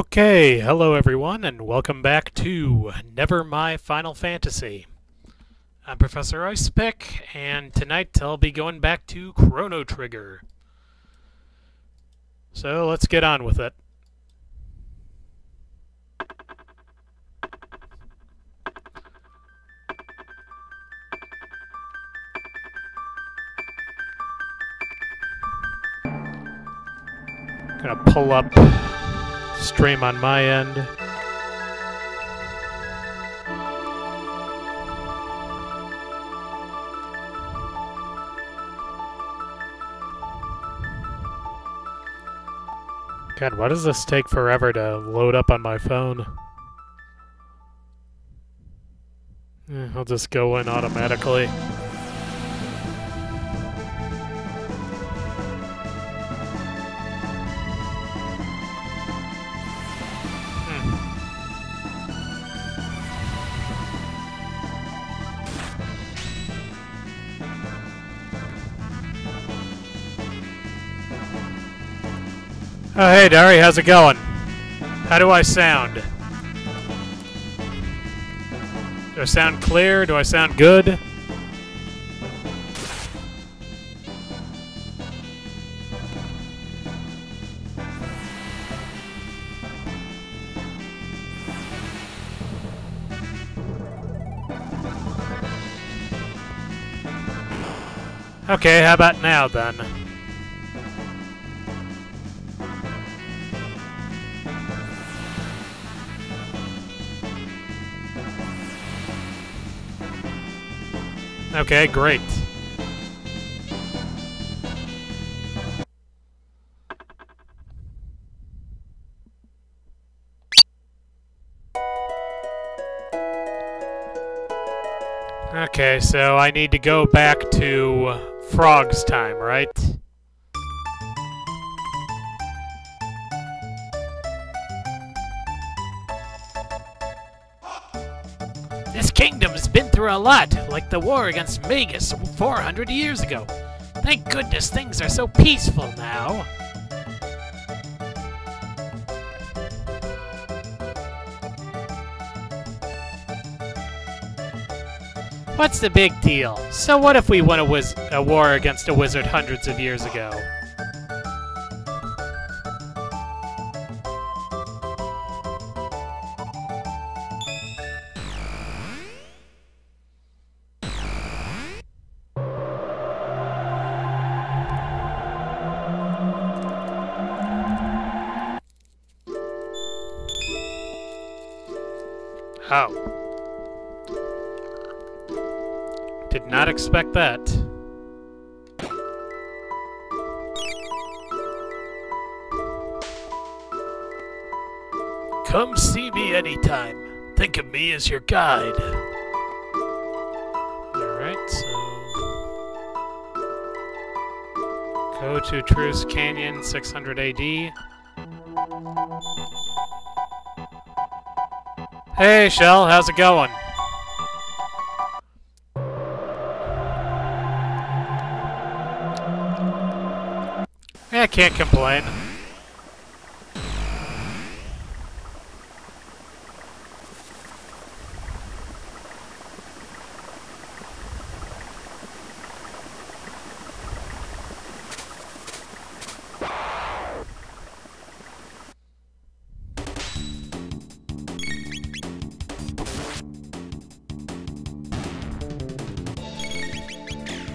Okay, hello everyone, and welcome back to Never My Final Fantasy. I'm Professor Icepick, and tonight I'll be going back to Chrono Trigger. So let's get on with it. Gonna pull up stream on my end. God, why does this take forever to load up on my phone? Eh, I'll just go in automatically. Oh, hey, Dari, how's it going? How do I sound? Do I sound clear? Do I sound good? Okay, how about now then? Okay, great. Okay, so I need to go back to Frog's time, right? Through a lot, like the war against Magus 400 years ago. Thank goodness things are so peaceful now. What's the big deal? So what if we won a, a war against a wizard hundreds of years ago? Expect that. Come see me anytime. Think of me as your guide. Alright, so... Go to Truce Canyon, 600 AD. Hey, Shell, how's it going? Can't complain.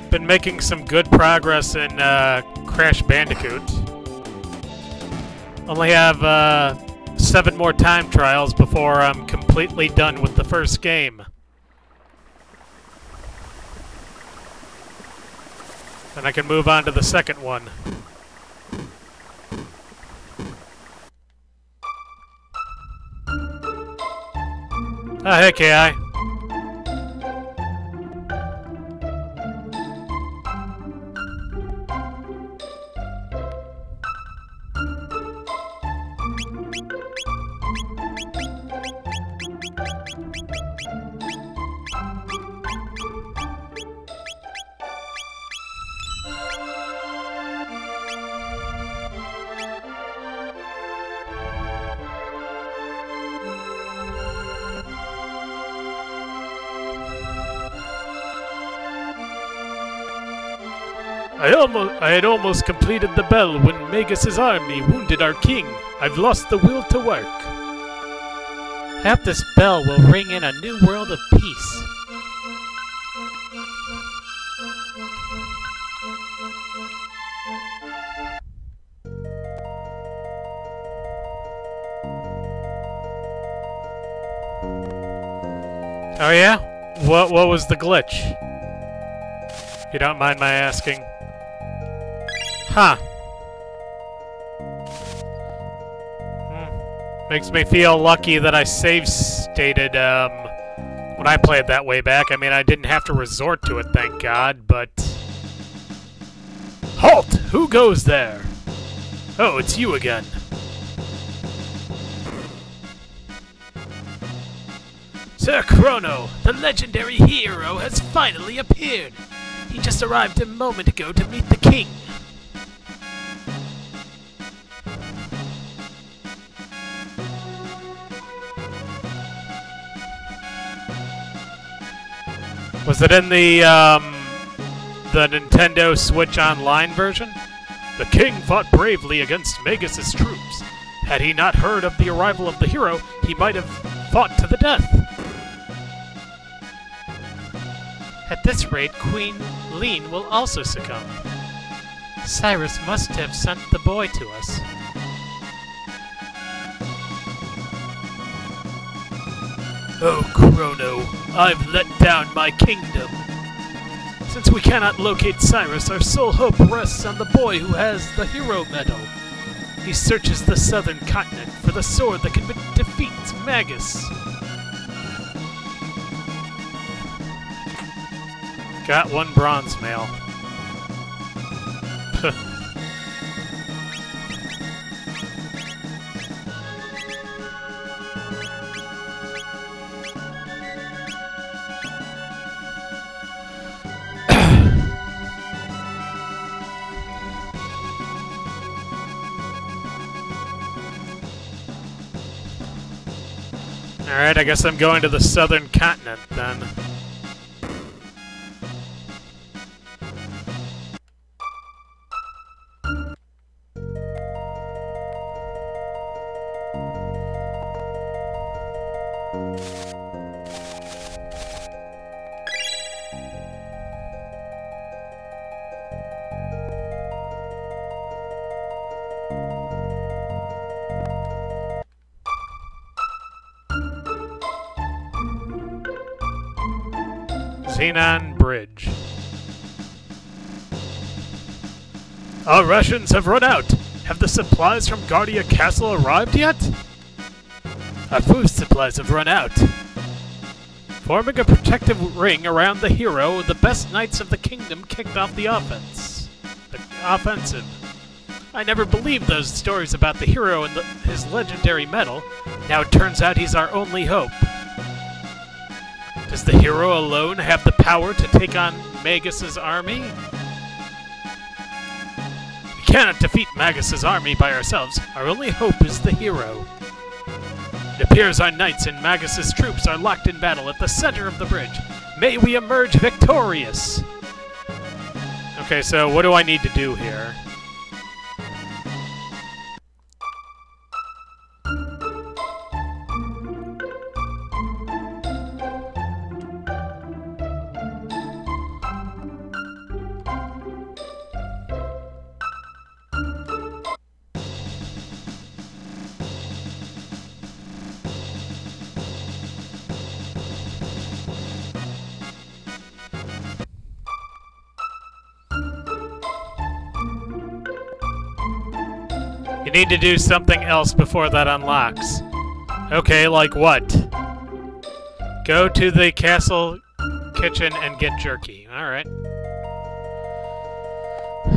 Been making some good progress in uh, Crash Bandicoot. Only have uh, seven more time trials before I'm completely done with the first game. Then I can move on to the second one. Ah, hey, KI. Had almost completed the bell when Magus's army wounded our king. I've lost the will to work. Perhaps this bell will ring in a new world of peace. Oh yeah? What what was the glitch? If you don't mind my asking. Huh. Hmm. Makes me feel lucky that I save stated um when I played that way back. I mean I didn't have to resort to it, thank God, but Halt! Who goes there? Oh, it's you again. Sir Crono, the legendary hero, has finally appeared. He just arrived a moment ago to meet the king. Was it in the um, the Nintendo Switch Online version? The king fought bravely against Magus's troops. Had he not heard of the arrival of the hero, he might have fought to the death. At this rate, Queen Leene will also succumb. Cyrus must have sent the boy to us. Oh, Crono, I've let down my kingdom. Since we cannot locate Cyrus, our sole hope rests on the boy who has the hero medal. He searches the southern continent for the sword that can defeat Magus. Got one bronze mail. Alright, I guess I'm going to the southern continent then. Zenan Bridge. Our rations have run out. Have the supplies from Guardia Castle arrived yet? Our food supplies have run out. Forming a protective ring around the hero, the best knights of the kingdom kicked off the offense. The offensive. I never believed those stories about the hero and the, his legendary medal. Now it turns out he's our only hope. Does the hero alone have the power to take on Magus's army? We cannot defeat Magus's army by ourselves. Our only hope is the hero. It appears our knights and Magus's troops are locked in battle at the center of the bridge. May we emerge victorious! Okay, so what do I need to do here? Need to do something else before that unlocks. Okay, like what? Go to the castle kitchen and get jerky. Alright.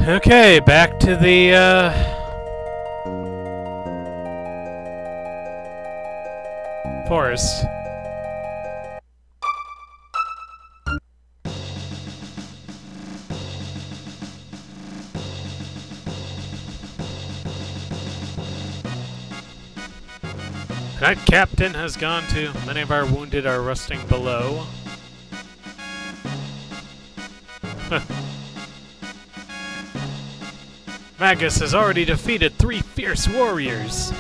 Okay, back to the, uh... Forest. That captain has gone to. Many of our wounded are resting below. Magus has already defeated three fierce warriors.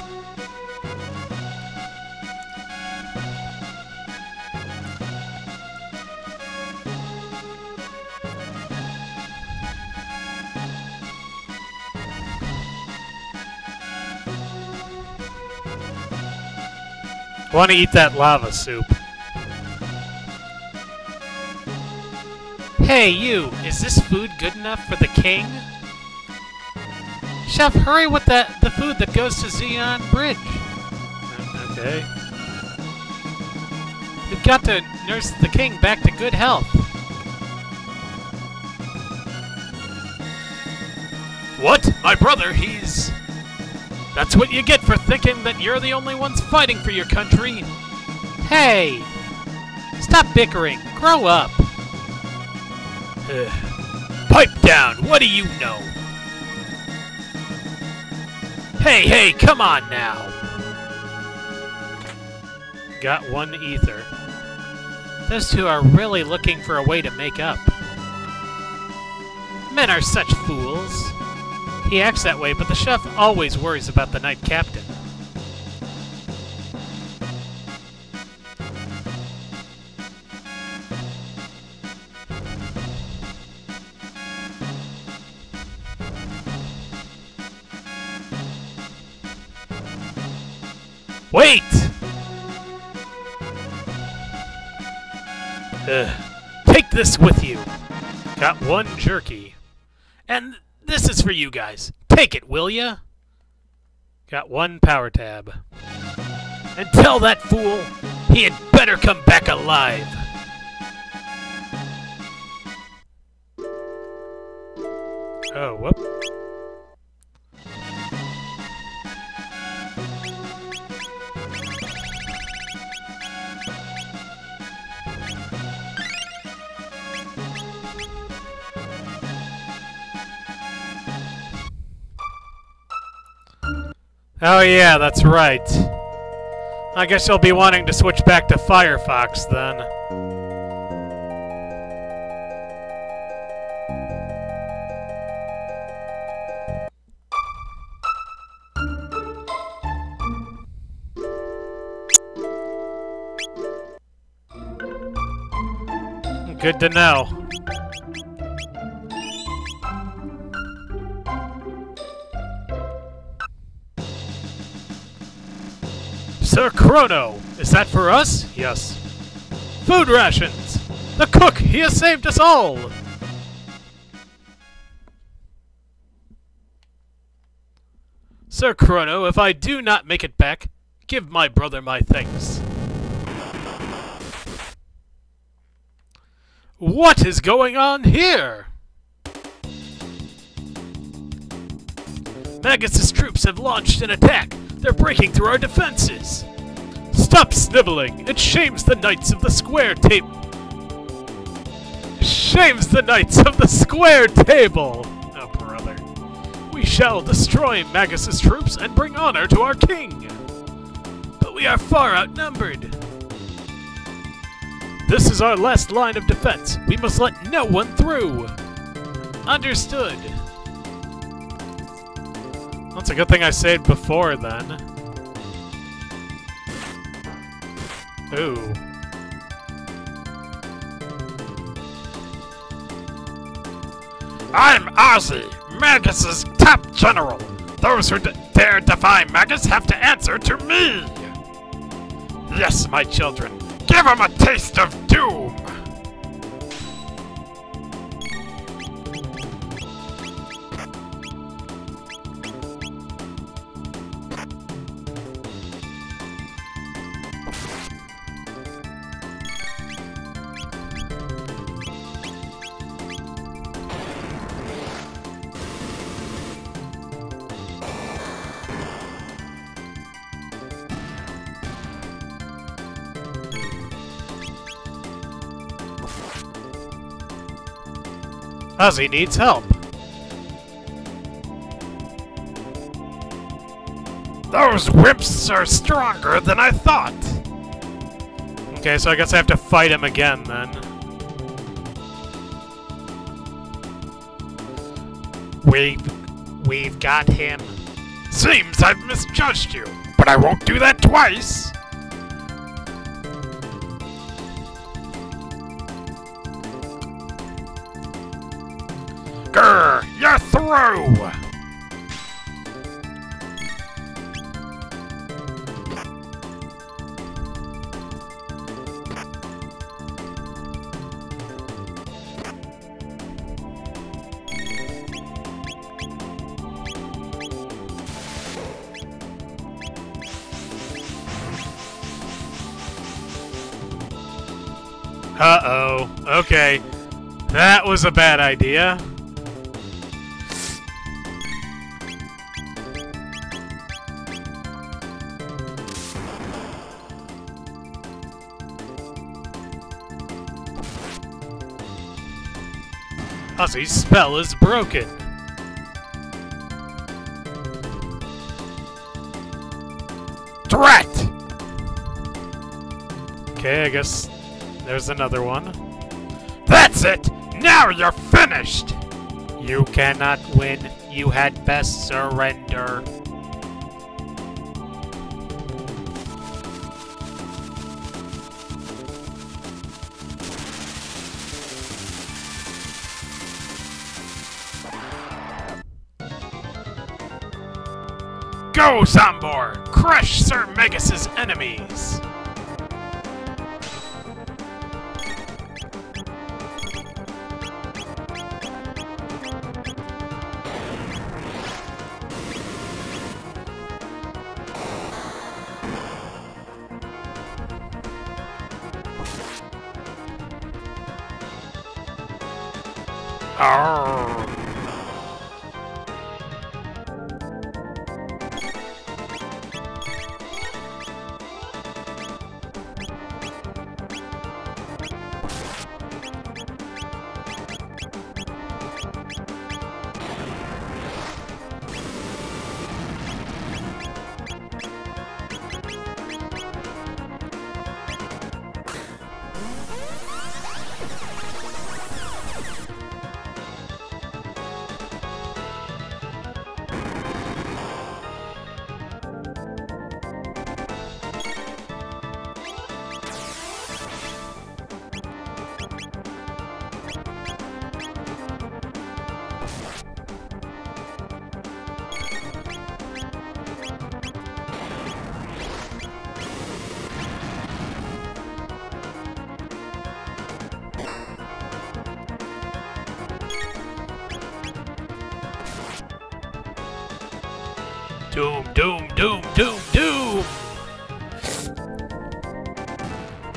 Want to eat that lava soup. Hey, you! Is this food good enough for the king? Chef, hurry with the, the food that goes to Zenan Bridge. Okay. We've got to nurse the king back to good health. What? My brother, he's... That's what you get for thinking that you're the only ones fighting for your country. Hey! Stop bickering. Grow up. Ugh. Pipe down! What do you know? Hey, hey, come on now! Got one ether. Those two are really looking for a way to make up. Men are such fools. He acts that way, but the chef always worries about the knight captain. Wait! Ugh. Take this with you. Got one jerky. And this is for you guys. Take it, will ya? Got one power tab. And tell that fool he had better come back alive. Oh, whoop. Oh yeah, that's right. I guess you'll be wanting to switch back to Firefox then. Good to know. Sir Crono, is that for us? Yes. Food rations! The cook, he has saved us all! Sir Crono, if I do not make it back, give my brother my thanks. What is going on here? Magus's troops have launched an attack. They're breaking through our defenses. Stop sniveling. It shames the knights of the square table. Shames the knights of the square table. Oh, brother. We shall destroy Magus's troops and bring honor to our king. But we are far outnumbered. This is our last line of defense. We must let no one through. Understood. That's a good thing I saved before then. Ooh. I'm Ozzy, Magus's top general. Those who dare defy Magus have to answer to me. Yes, my children, give them a taste of doom. Ozzy needs help. Those whips are stronger than I thought. Okay, so I guess I have to fight him again then. We've... We've got him. Seems I've misjudged you, but I won't do that twice. Grr, you're through! Uh-oh. Okay. That was a bad idea. Ozzy's spell is broken. Threat! Okay, I guess there's another one. That's it! Now you're finished! You cannot win. You had best surrender. Go, Zombor! Crush Sir Magus's enemies!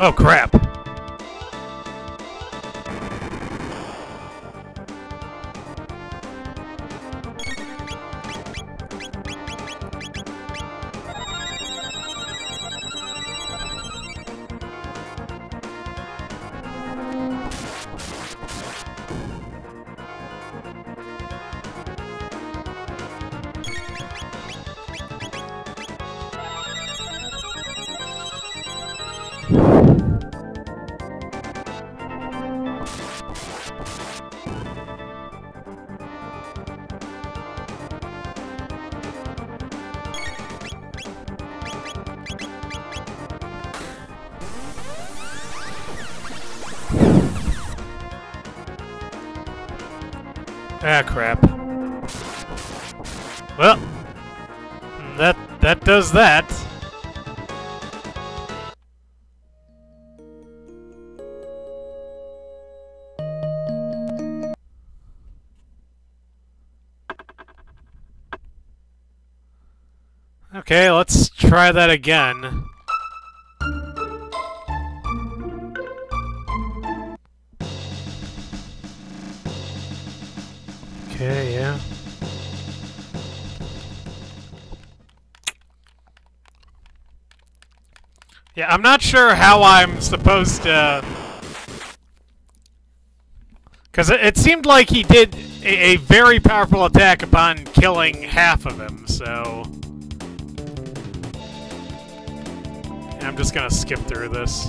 Oh crap. That that. Okay, let's try that again. I'm not sure how I'm supposed to... Because it, seemed like he did a, a very powerful attack upon killing half of him, so... I'm just gonna skip through this.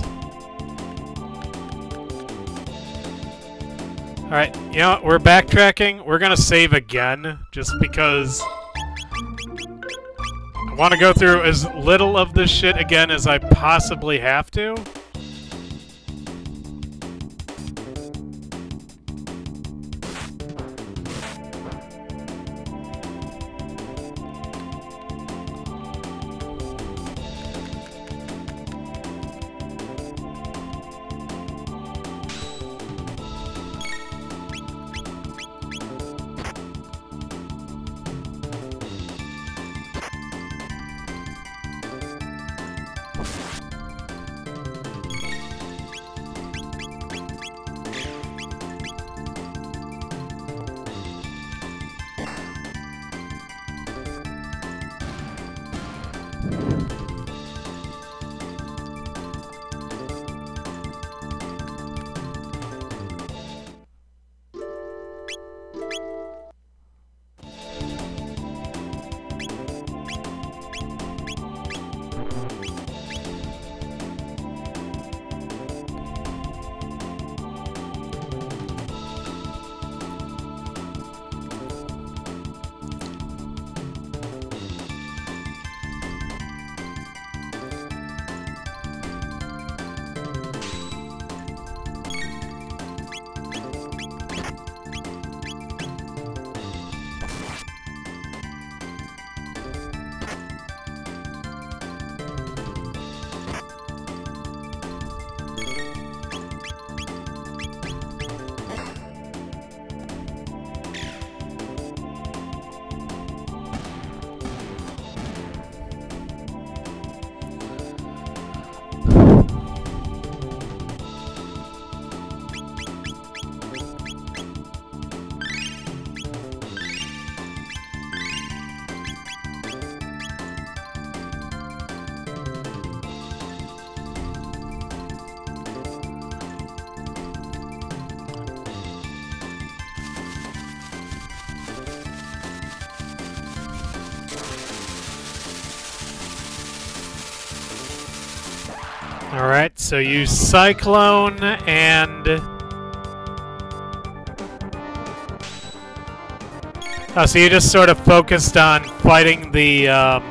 Alright, you know what? We're backtracking. We're gonna save again, just because... I want to go through as little of this shit again as I possibly have to. So use Cyclone and... Oh, so you just sort of focused on fighting the, um...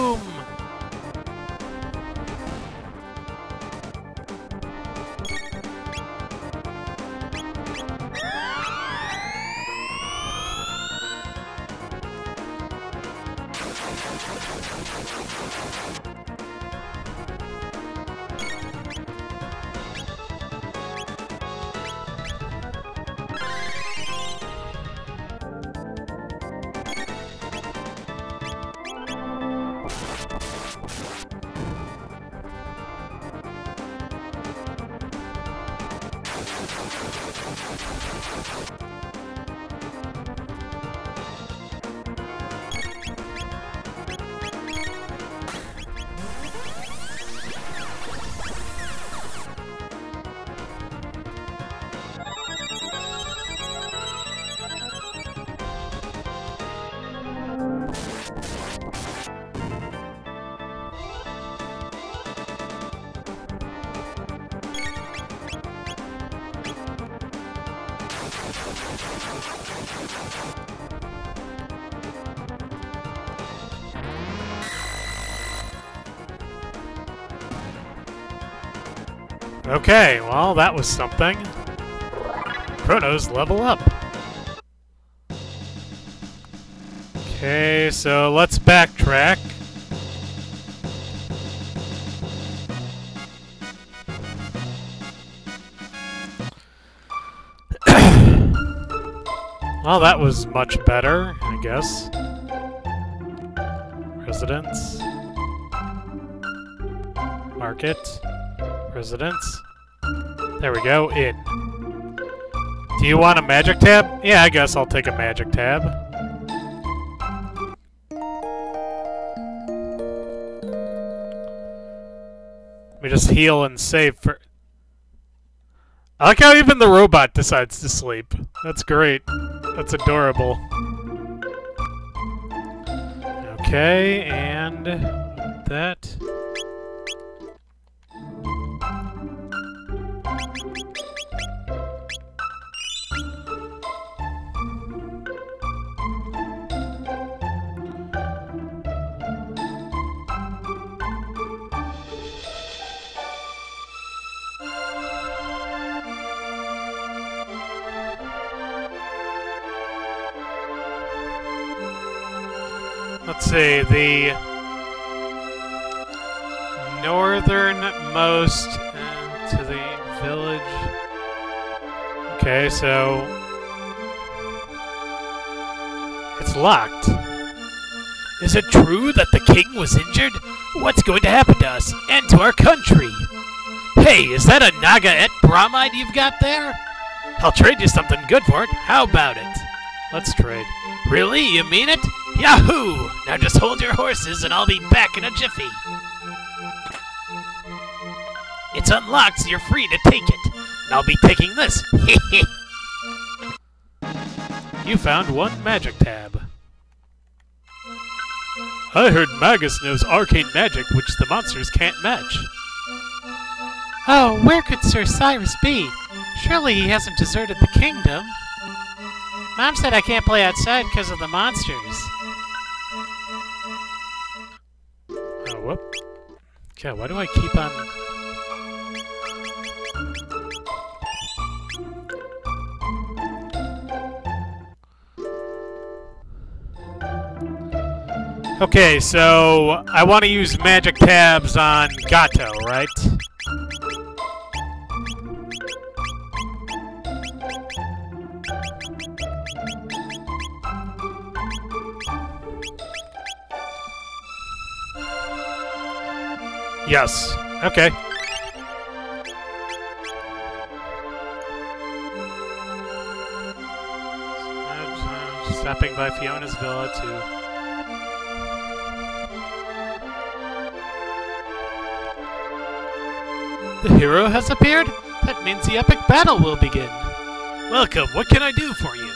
Okay, well, that was something. Crono's level up. Okay, so let's backtrack. well, that was much better, I guess. Residence. Market. Residence. There we go, in. Do you want a magic tab? Yeah, I guess I'll take a magic tab. Let me just heal and save for... I like how even the robot decides to sleep. That's great. That's adorable. Okay, and that... locked. Is it true that the king was injured? What's going to happen to us and to our country? Hey, is that a Naga et bromide you've got there? I'll trade you something good for it. How about it? Let's trade. Really? You mean it? Yahoo! Now just hold your horses and I'll be back in a jiffy. It's unlocked, so you're free to take it. And I'll be taking this. You found one magic tab. I heard Magus knows arcane magic which the monsters can't match. Oh, where could Sir Cyrus be? Surely he hasn't deserted the kingdom. Mom said I can't play outside because of the monsters. Oh, whoop. Okay, why do I keep on... Okay, so I want to use magic tabs on Gato, right? Yes. Okay. Stopping by Fiona's villa to The hero has appeared? That means the epic battle will begin. Welcome. What can I do for you?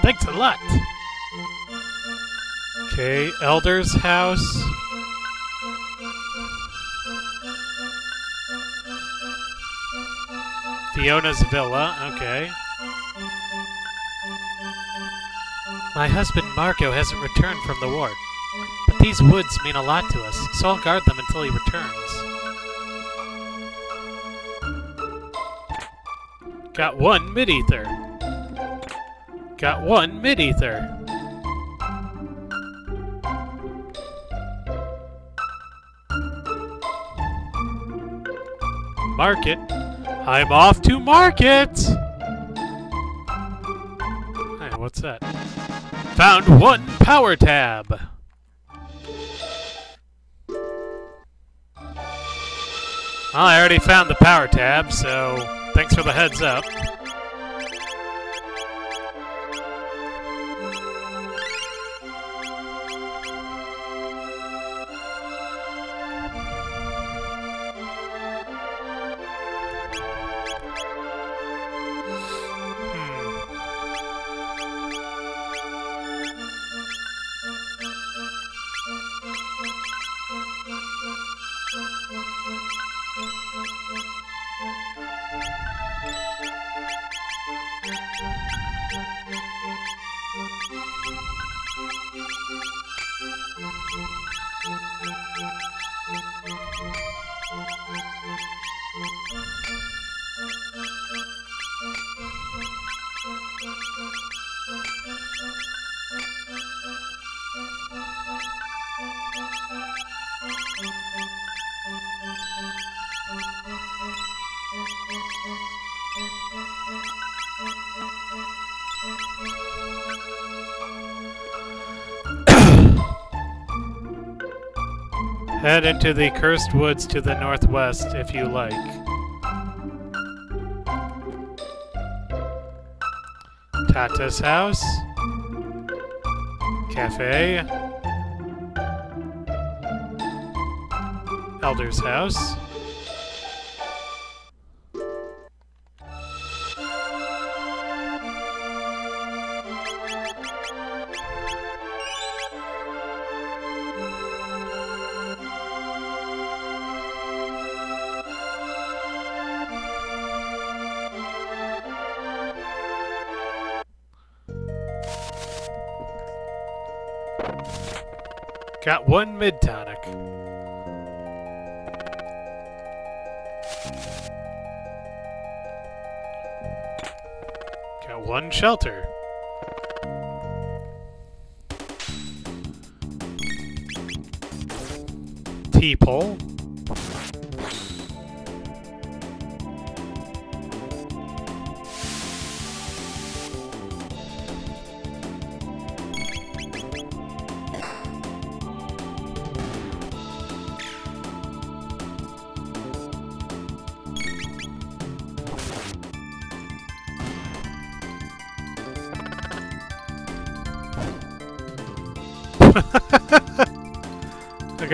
Thanks a lot. Okay, Elder's house. Fiona's villa, okay. My husband Marco hasn't returned from the war. But these woods mean a lot to us, so I'll guard them until he returns. Got one mid-ether. Got one mid-ether. Market. I'm off to market! Hey, what's that? Found one power tab! Well, I already found the power tab, so thanks for the heads up. Into the cursed woods to the northwest if you like. Tata's house. Cafe. Elder's house. Got one mid tonic. Got one shelter. T-pole.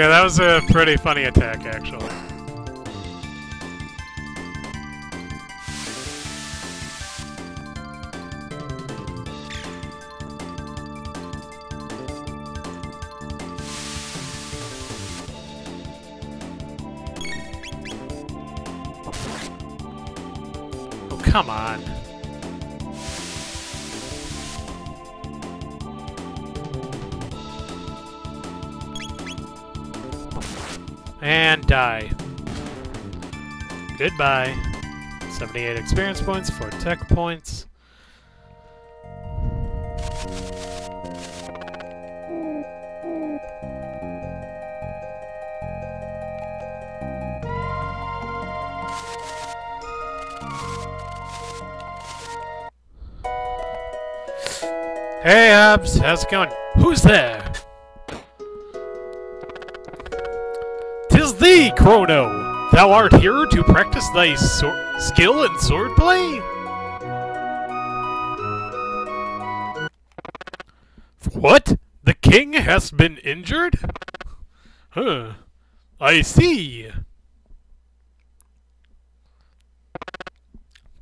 Okay, that was a pretty funny attack, actually. Goodbye. 78 experience points, 4 tech points. Hey, Abs, how's it going? Who's there? Tis thee, Crono! Thou art here to practice thy skill in swordplay? What? The king has been injured? Huh. I see.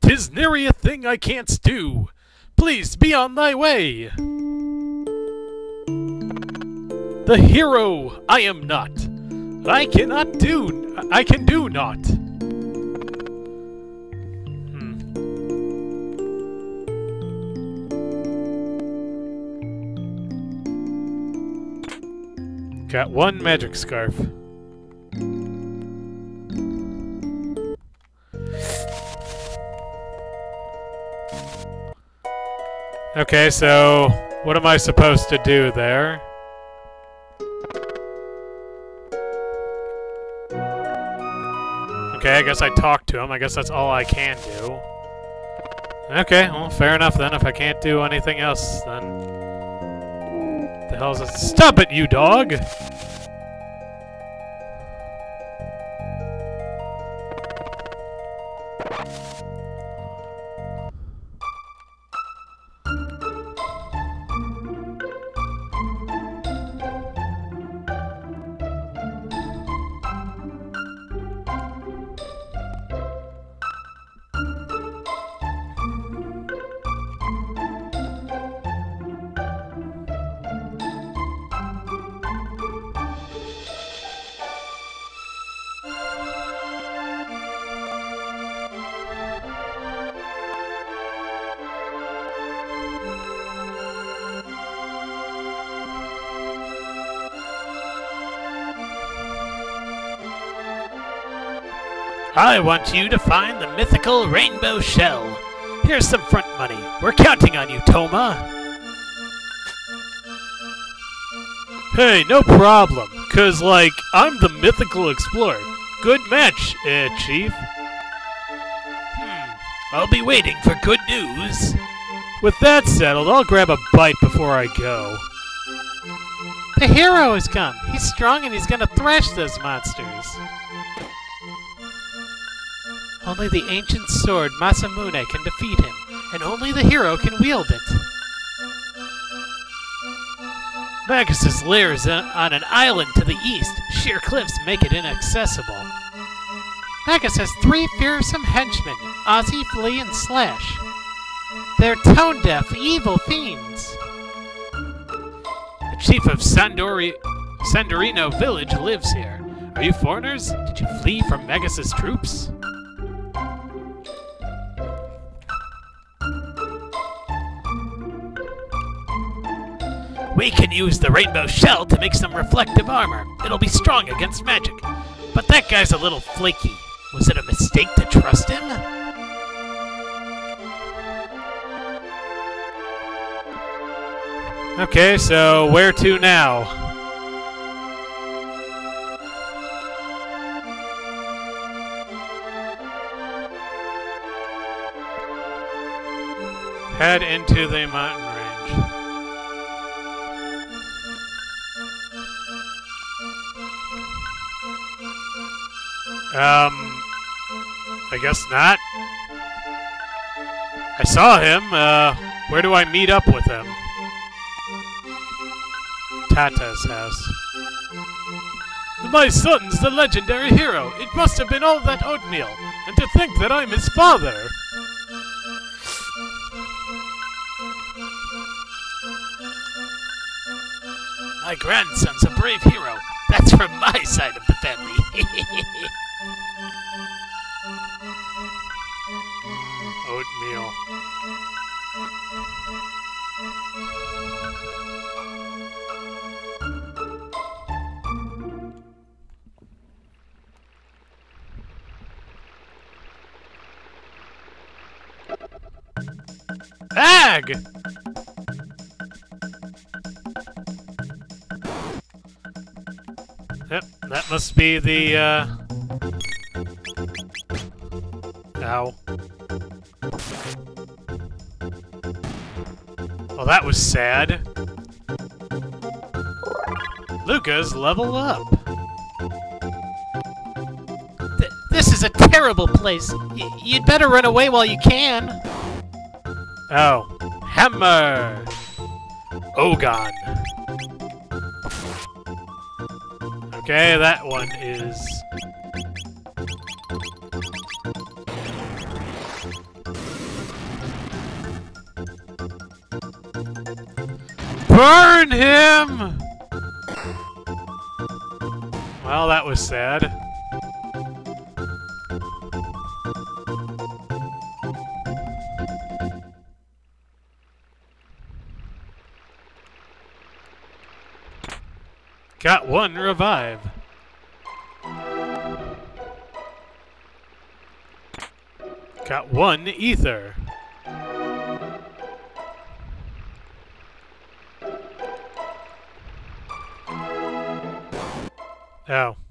Tis nary a thing I can't do. Please be on thy way. The hero I am not. I cannot do. I can do not. Hmm. Got one magic scarf. Okay, so what am I supposed to do there? I guess I talked to him. I guess that's all I can do. Okay, well, fair enough then. If I can't do anything else, then... The hell's it? Stop it, you dog! I want you to find the mythical rainbow shell. Here's some front money. We're counting on you, Toma. Hey, no problem. Cause, like, I'm the mythical explorer. Good match, eh, Chief? Hmm. I'll be waiting for good news. With that settled, I'll grab a bite before I go. The hero has come! He's strong and he's gonna thrash those monsters! Only the ancient sword Masamune can defeat him, and only the hero can wield it. Magus's lair is on an island to the east. Sheer cliffs make it inaccessible. Magus has three fearsome henchmen, Ozzy, Flea, and Slash. They're tone-deaf, evil fiends. The chief of Sandori Sandorino village lives here. Are you foreigners? Did you flee from Magus's troops? We can use the rainbow shell to make some reflective armor. It'll be strong against magic. But that guy's a little flaky. Was it a mistake to trust him? Okay, so where to now? Head into the mountain Um, I guess not. I saw him. Uh, where do I meet up with him? Tata's house. My son's the legendary hero. It must have been all that oatmeal. And to think that I'm his father. My grandson's a brave hero. That's from my side of the family. Oatmeal. Ag! Yep, that must be the, uh... Ow. Well, that was sad. Lucca's, level up. Th- this is a terrible place. Y- you'd better run away while you can. Oh, hammer! Oh, Ogan. Okay, that one is... Burn him! Well, that was sad. Got one revive. Got one ether. Oh.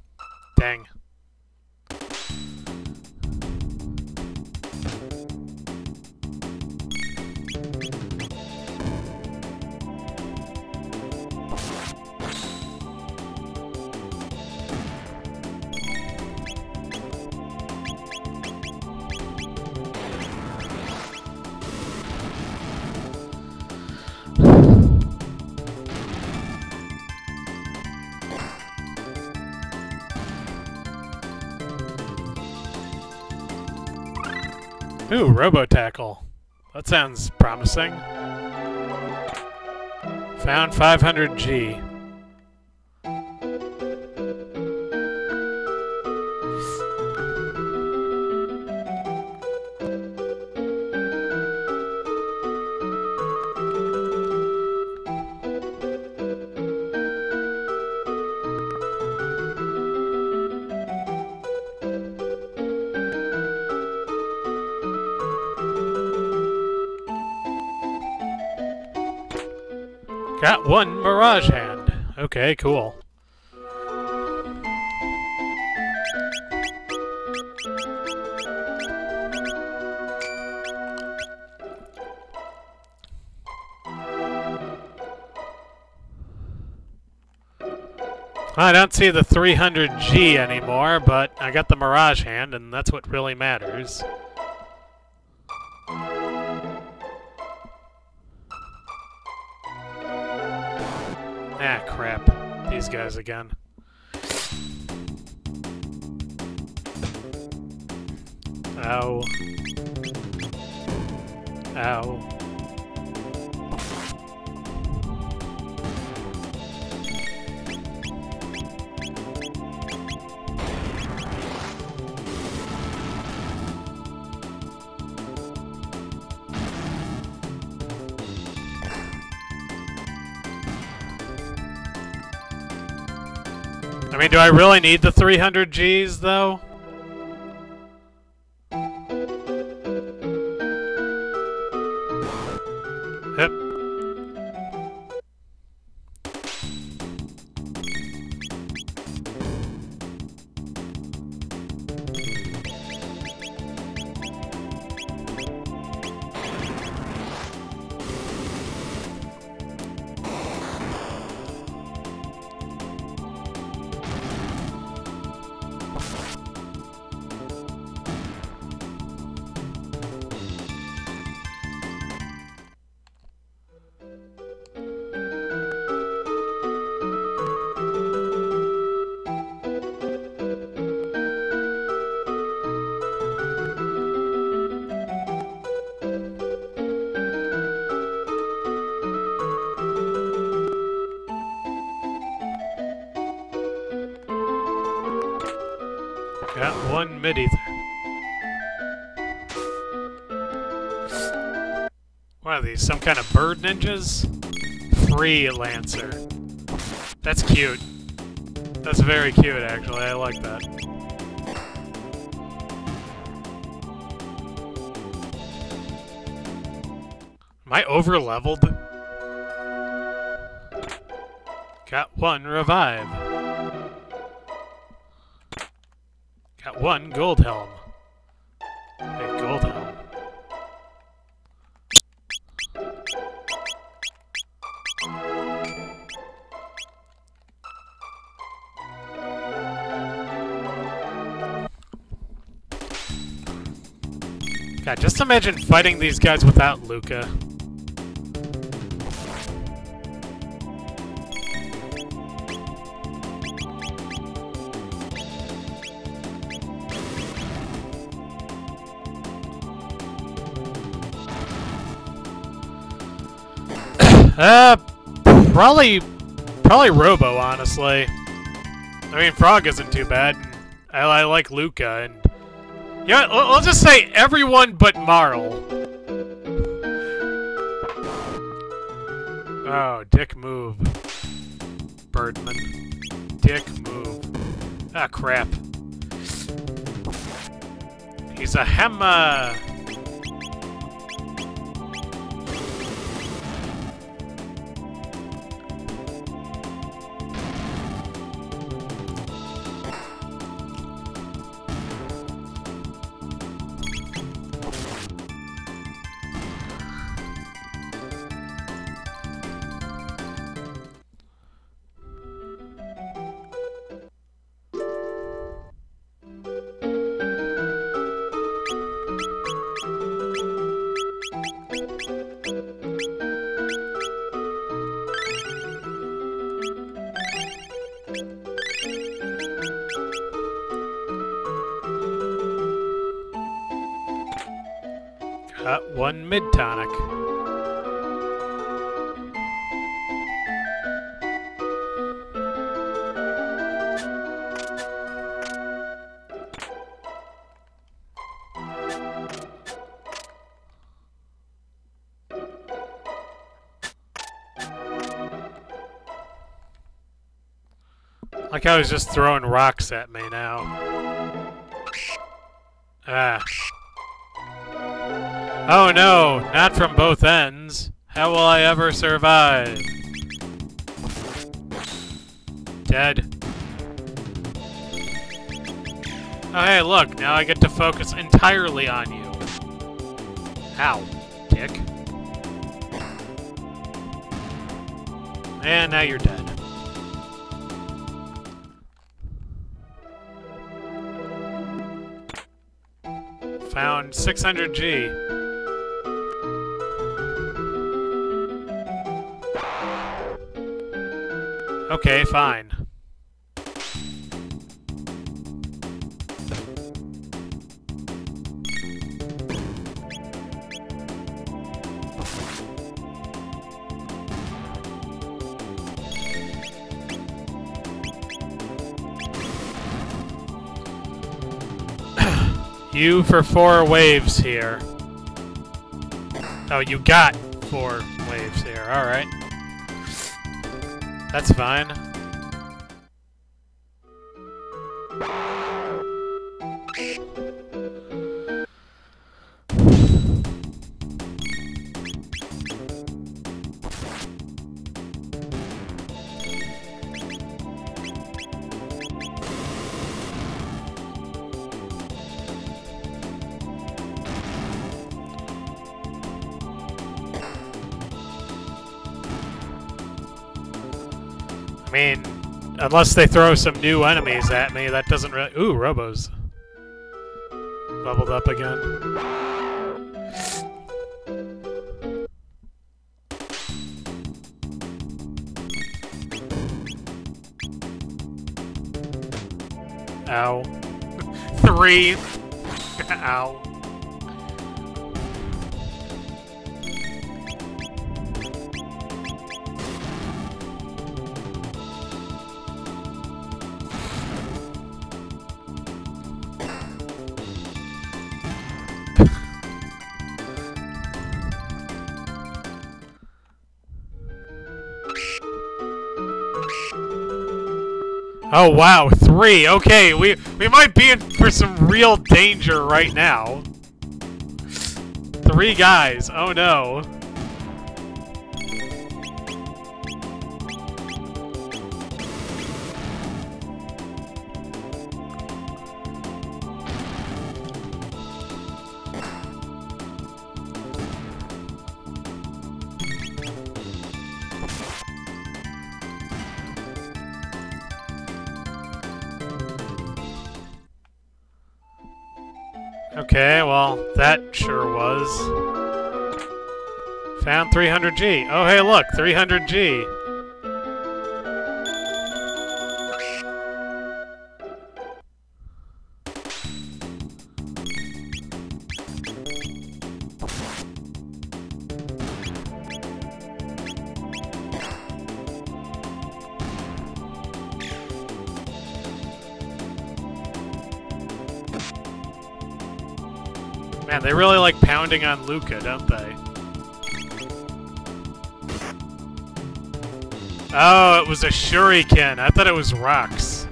Ooh, Robo Tackle. That sounds promising. Found 500G. Okay, cool. I don't see the 300G anymore, but I got the Mirage Hand, and that's what really matters. These guys again. Ow. Ow. Mean, do I really need the 300 Gs, though? Some kind of bird ninjas? Free Lancer. That's cute. That's very cute, actually. I like that. Am I over leveled? Got one revive. Got one gold helm. Just imagine fighting these guys without Lucca. Uh, probably, probably Robo, honestly. I mean, Frog isn't too bad. I, I like Lucca, and yeah, l- let's just say everyone but Marle. Oh, dick move, Birdman. Dick move. Ah, crap. He's a hammer. Like I was just throwing rocks at me now. Ah. Oh no, not from both ends. How will I ever survive? Dead. Oh hey, look, now I get to focus entirely on you. Ow, dick. And now you're dead. Found 600G. Okay, fine. You for four waves here. Oh, you got four waves here. Alright. That's fine. Unless they throw some new enemies at me, that doesn't really... Ooh, Robos. Leveled up again. Ow. Three. Ow. Oh wow, three. Okay, we we might be in for some real danger right now. Three guys. Oh no. 300G. Oh, hey, look, 300G. Man, they really like pounding on Lucca, don't they? Oh, it was a shuriken. I thought it was rocks.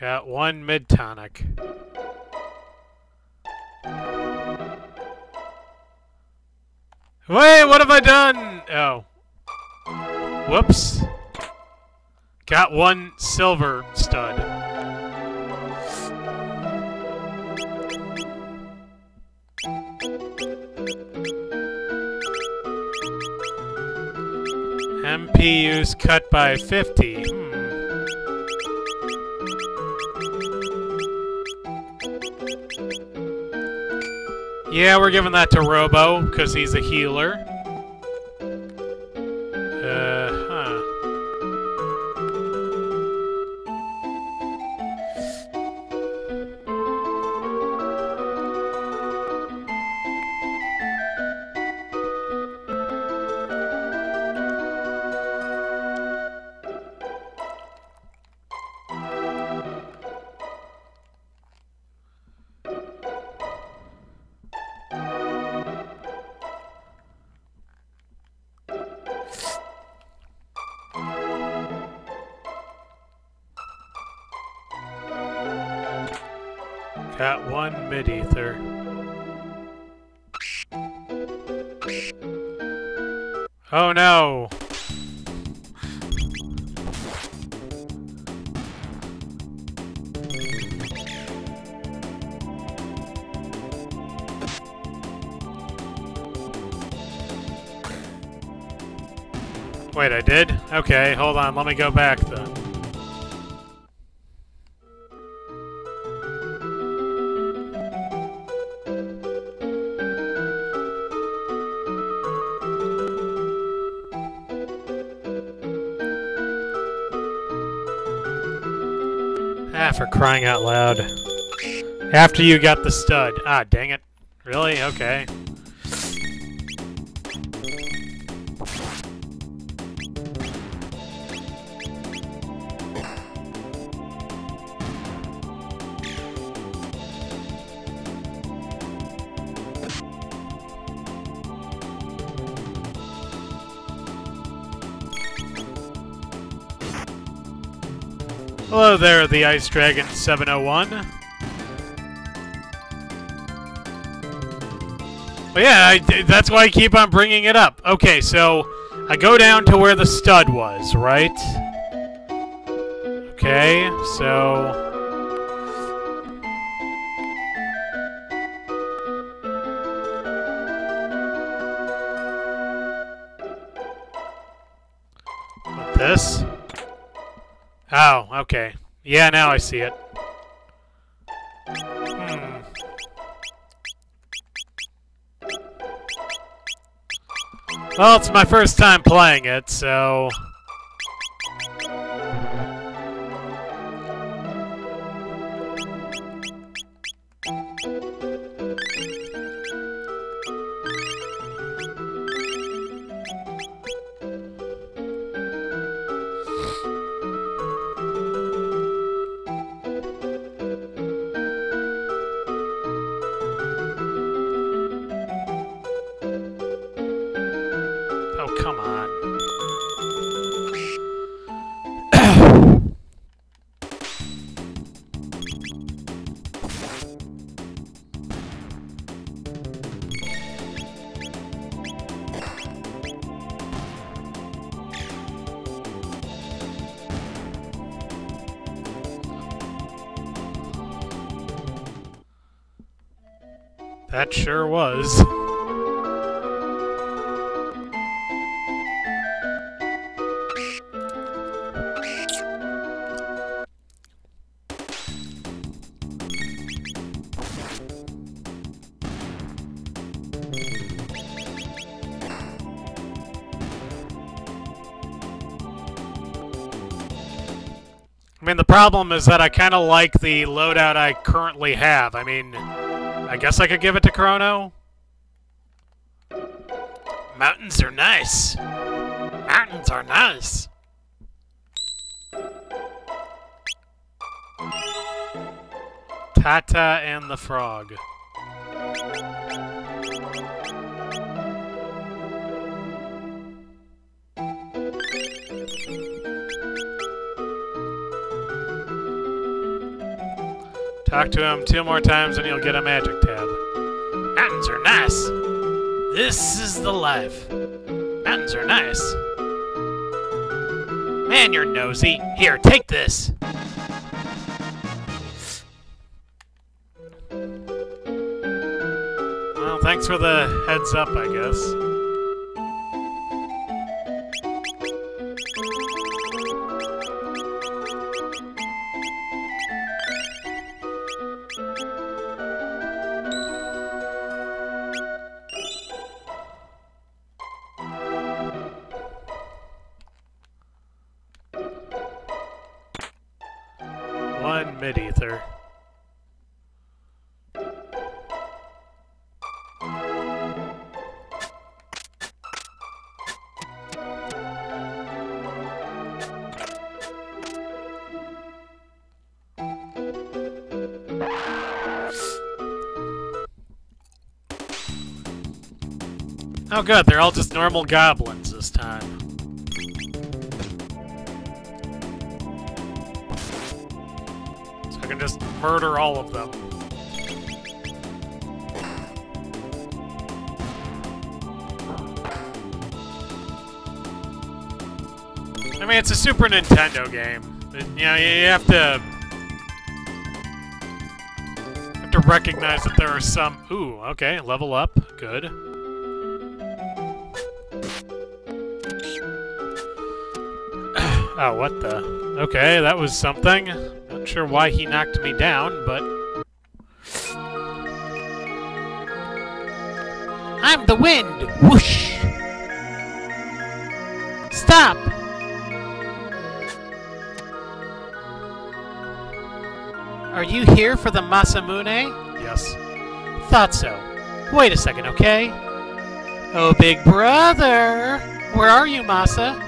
Got one mid tonic. Wait, what have I done? Oh. Whoops. Got one silver MPU's cut by 50. Hmm. Yeah, we're giving that to Robo, because he's a healer. Let me go back then. Ah, for crying out loud. After you got the stud. Ah, dang it. Really? Okay. The Ice Dragon 701. Well, yeah, I, that's why I keep on bringing it up. Okay, so I go down to where the stud was, right? Okay, so... This? Oh, okay. Yeah, now I see it. Hmm. Well, it's my first time playing it, so... sure was. I mean, the problem is that I kind of like the loadout I currently have. I mean, I guess I could give it Crono. Mountains are nice. Mountains are nice. Tata and the Frog. Talk to him two more times and you'll get a magic nice. This is the life. Mountains are nice. Man, you're nosy. Here, take this. Well, thanks for the heads up, I guess. Good, they're all just normal goblins this time. So I can just murder all of them. I mean, it's a Super Nintendo game. You know, you have to... have to recognize that there are some... Ooh, okay, level up. Good. Oh, what the? Okay, that was something. Not sure why he knocked me down, but... I'm the wind! Whoosh! Stop! Are you here for the Masamune? Yes. Thought so. Wait a second, okay? Oh, big brother! Where are you, Masa?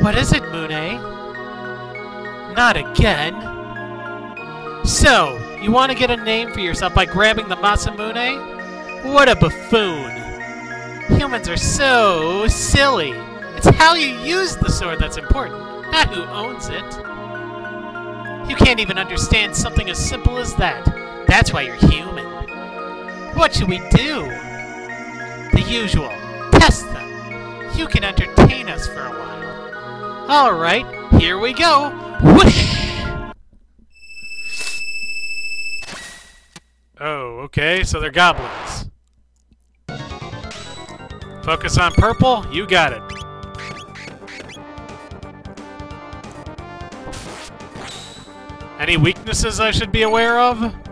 What is it, Mune? Not again. So, you want to get a name for yourself by grabbing the Masamune? What a buffoon! Humans are so silly. It's how you use the sword that's important, not who owns it. You can't even understand something as simple as that. That's why you're human. What should we do? The usual. Test them. You can entertain us for a while. Alright, here we go. Whoosh! Oh, okay, so they're goblins. Focus on purple, you got it. Any weaknesses I should be aware of?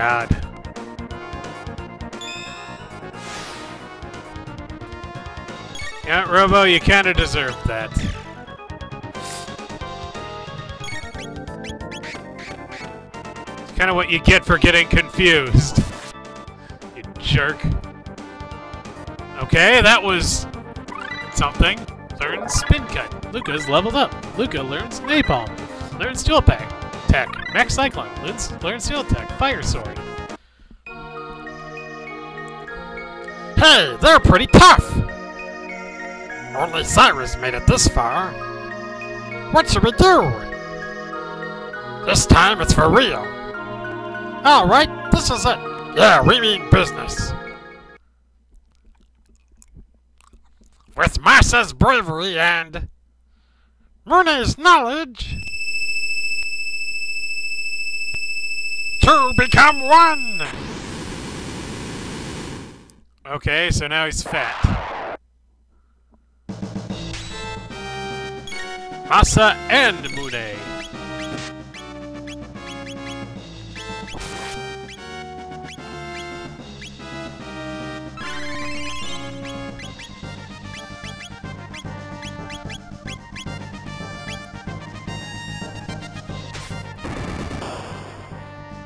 God. Yeah, Robo, you kind of deserve that. It's kind of what you get for getting confused. You jerk. Okay, that was something. Learn Spin Cut. Lucca's leveled up. Luca learns Napalm. Learns Dual Pack. Max Cyclone. Learns, learns Steel Tech. Fire Sword. Hey, they're pretty tough! Only Cyrus made it this far. What should we do? This time it's for real. Alright, this is it. Yeah, we mean business. With Masa's bravery and Mune's knowledge, two become one! Okay, so now he's fat. Masa and Mune.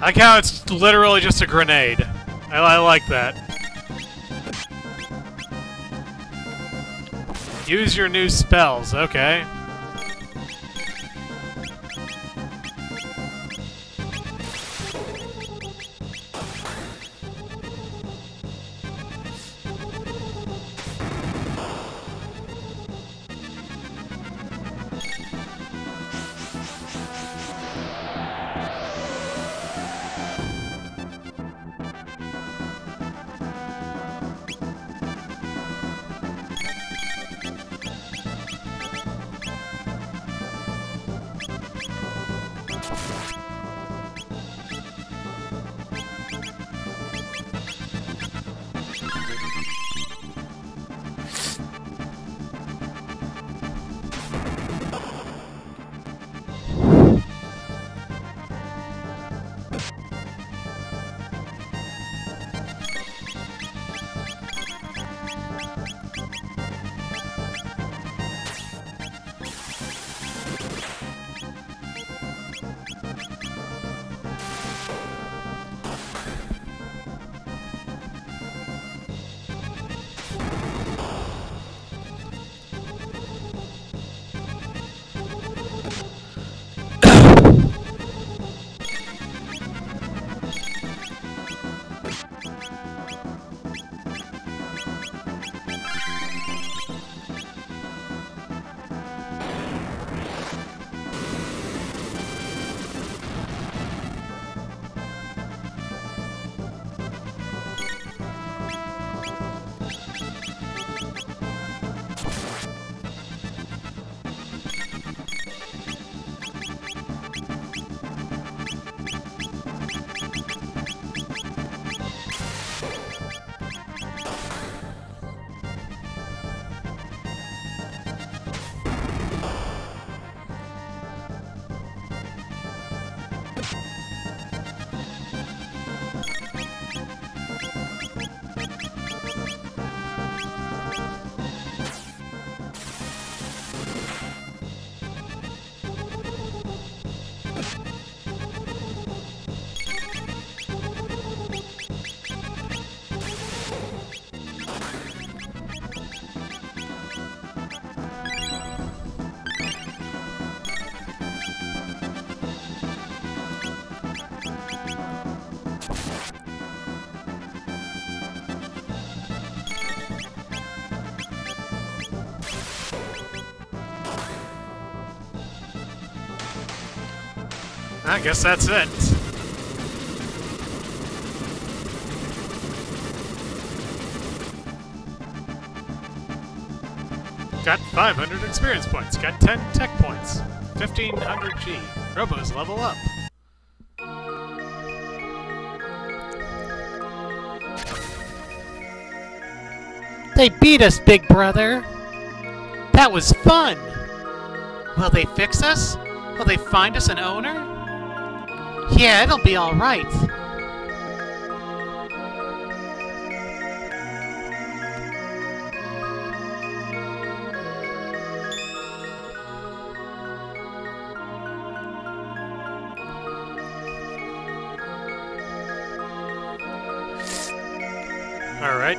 I like how it's literally just a grenade. I, I like that. Use your new spells, okay. Guess that's it. Got 500 experience points. Got 10 tech points. 1500 G. Robo's level up. They beat us, big brother. That was fun. Will they fix us? Will they find us an owner? Yeah, it'll be alright. Alright.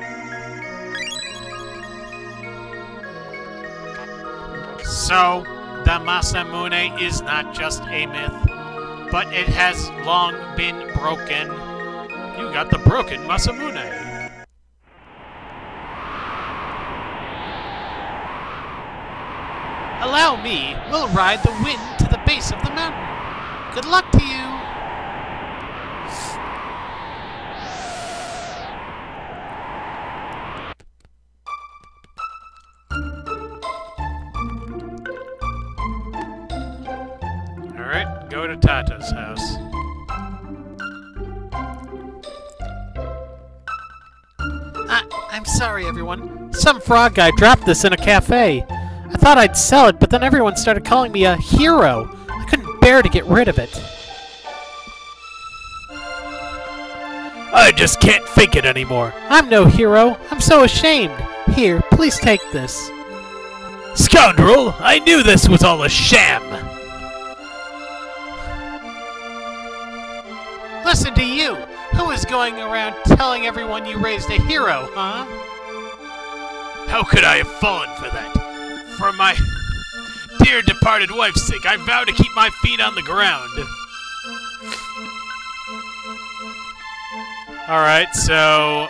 So, the Masamune is not just a myth, but it has long been broken. You got the broken Masamune. Allow me, we'll ride the wind to the base of the mountain. Good luck to you. Sorry, everyone. Some frog guy dropped this in a cafe. I thought I'd sell it, but then everyone started calling me a hero. I couldn't bear to get rid of it. I just can't fake it anymore. I'm no hero. I'm so ashamed. Here, please take this. Scoundrel! I knew this was all a sham! Listen to you. Who is going around telling everyone you raised a hero, huh? How could I have fallen for that? For my dear departed wife's sake, I vow to keep my feet on the ground. Alright, so.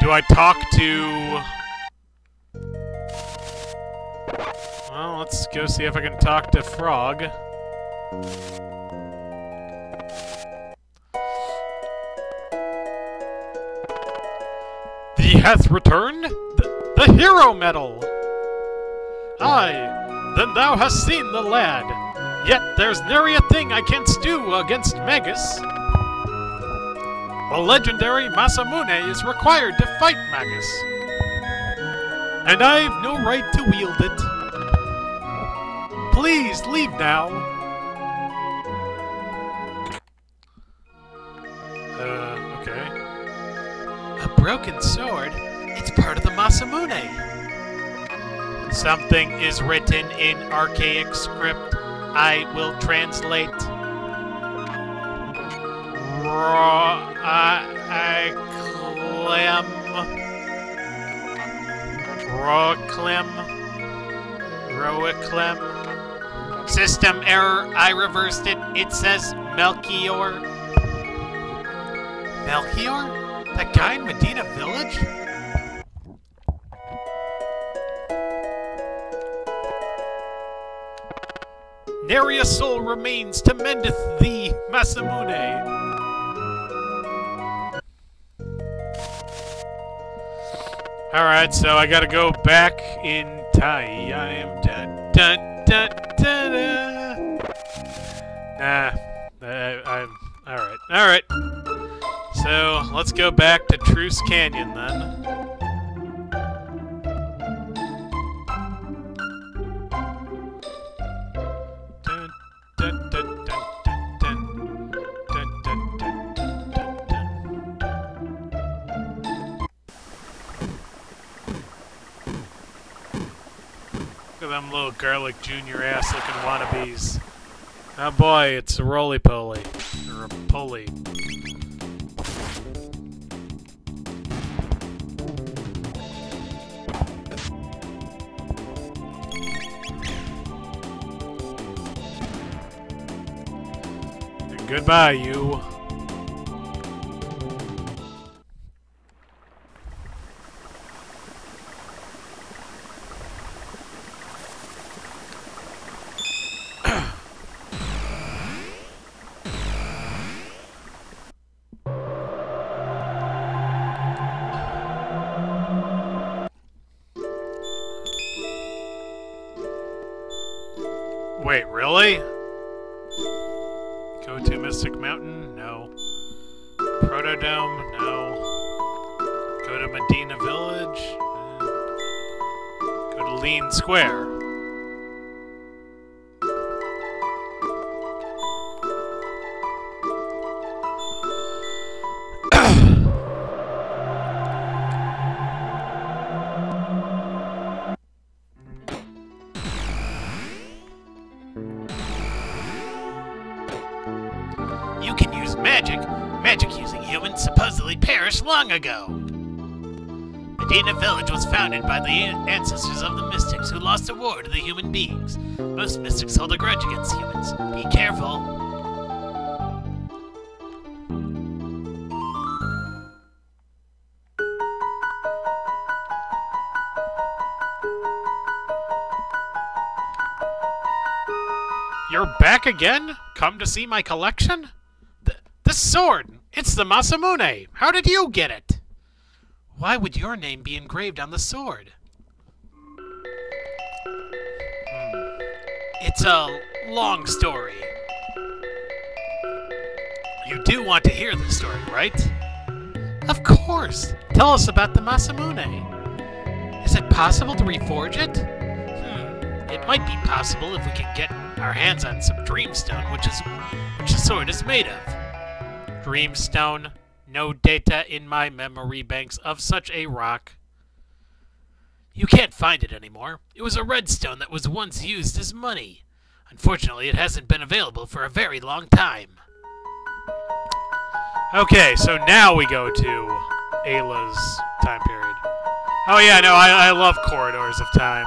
Do I talk to. Well, let's go see if I can talk to Frog. Thee hath returned the, hero medal. Aye, then thou hast seen the lad. Yet there's nary a thing I canst do against Magus. The legendary Masamune is required to fight Magus. And I've no right to wield it. Please leave now. Uh, okay. A broken sword? It's part of the Masamune. Something is written in archaic script. I will translate. Ra I clem. Roclem. Roaclem. System error. I reversed it. It says Melchior. Melchior? That guy in Medina Village? Nary a soul remains to mendeth thee, Masamune. Alright, so I gotta go back in time. Dun, dun, dun, dun, dun. Nah, I, I'm. Alright, alright. So, let's go back to Truce Canyon then. Them little garlic junior ass looking wannabes. Oh boy, it's a roly poly. Or a pulley. Goodbye, you. Magic. Magic using humans supposedly perished long ago. Medina Village was founded by the ancestors of the mystics who lost a war to the human beings. Most mystics hold a grudge against humans. Be careful. You're back again? Come to see my collection? Th this sword! It's the Masamune! How did you get it? Why would your name be engraved on the sword? Hmm. It's a long story. You do want to hear the story, right? Of course! Tell us about the Masamune. Is it possible to reforge it? Hmm. It might be possible if we can get our hands on some Dreamstone, which is which the sword is made of. Dreamstone. No data in my memory banks of such a rock. You can't find it anymore. It was a redstone that was once used as money. Unfortunately, it hasn't been available for a very long time. Okay, so now we go to Ayla's time period. Oh yeah, no, I, I love Corridors of Time.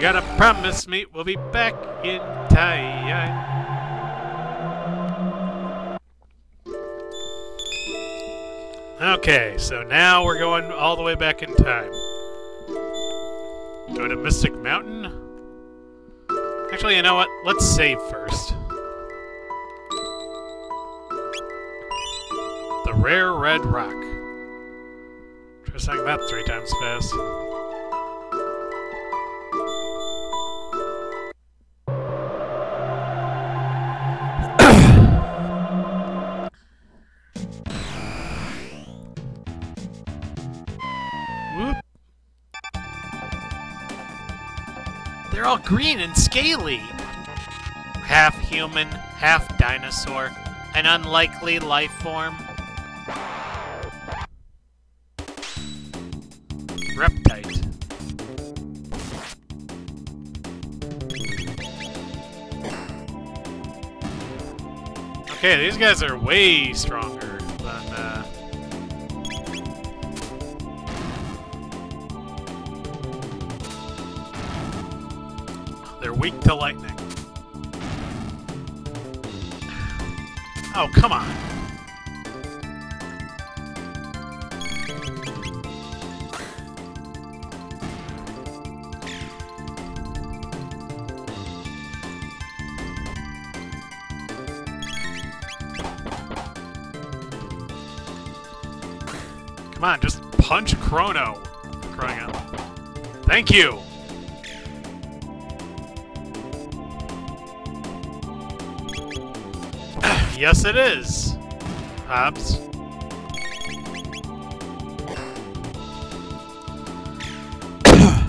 You gotta promise me we'll be back in time. Okay, so now we're going all the way back in time. Go to Mystic Mountain. Actually, you know what? Let's save first. The Rare Red Rock. Try saying that three times fast. All green and scaly. Half human, half dinosaur. An unlikely life form. Reptite. Okay, these guys are way stronger To lightning. Oh, come on. Come on, just punch Crono. Crying out. Thank you! Yes, it is. Hobbs.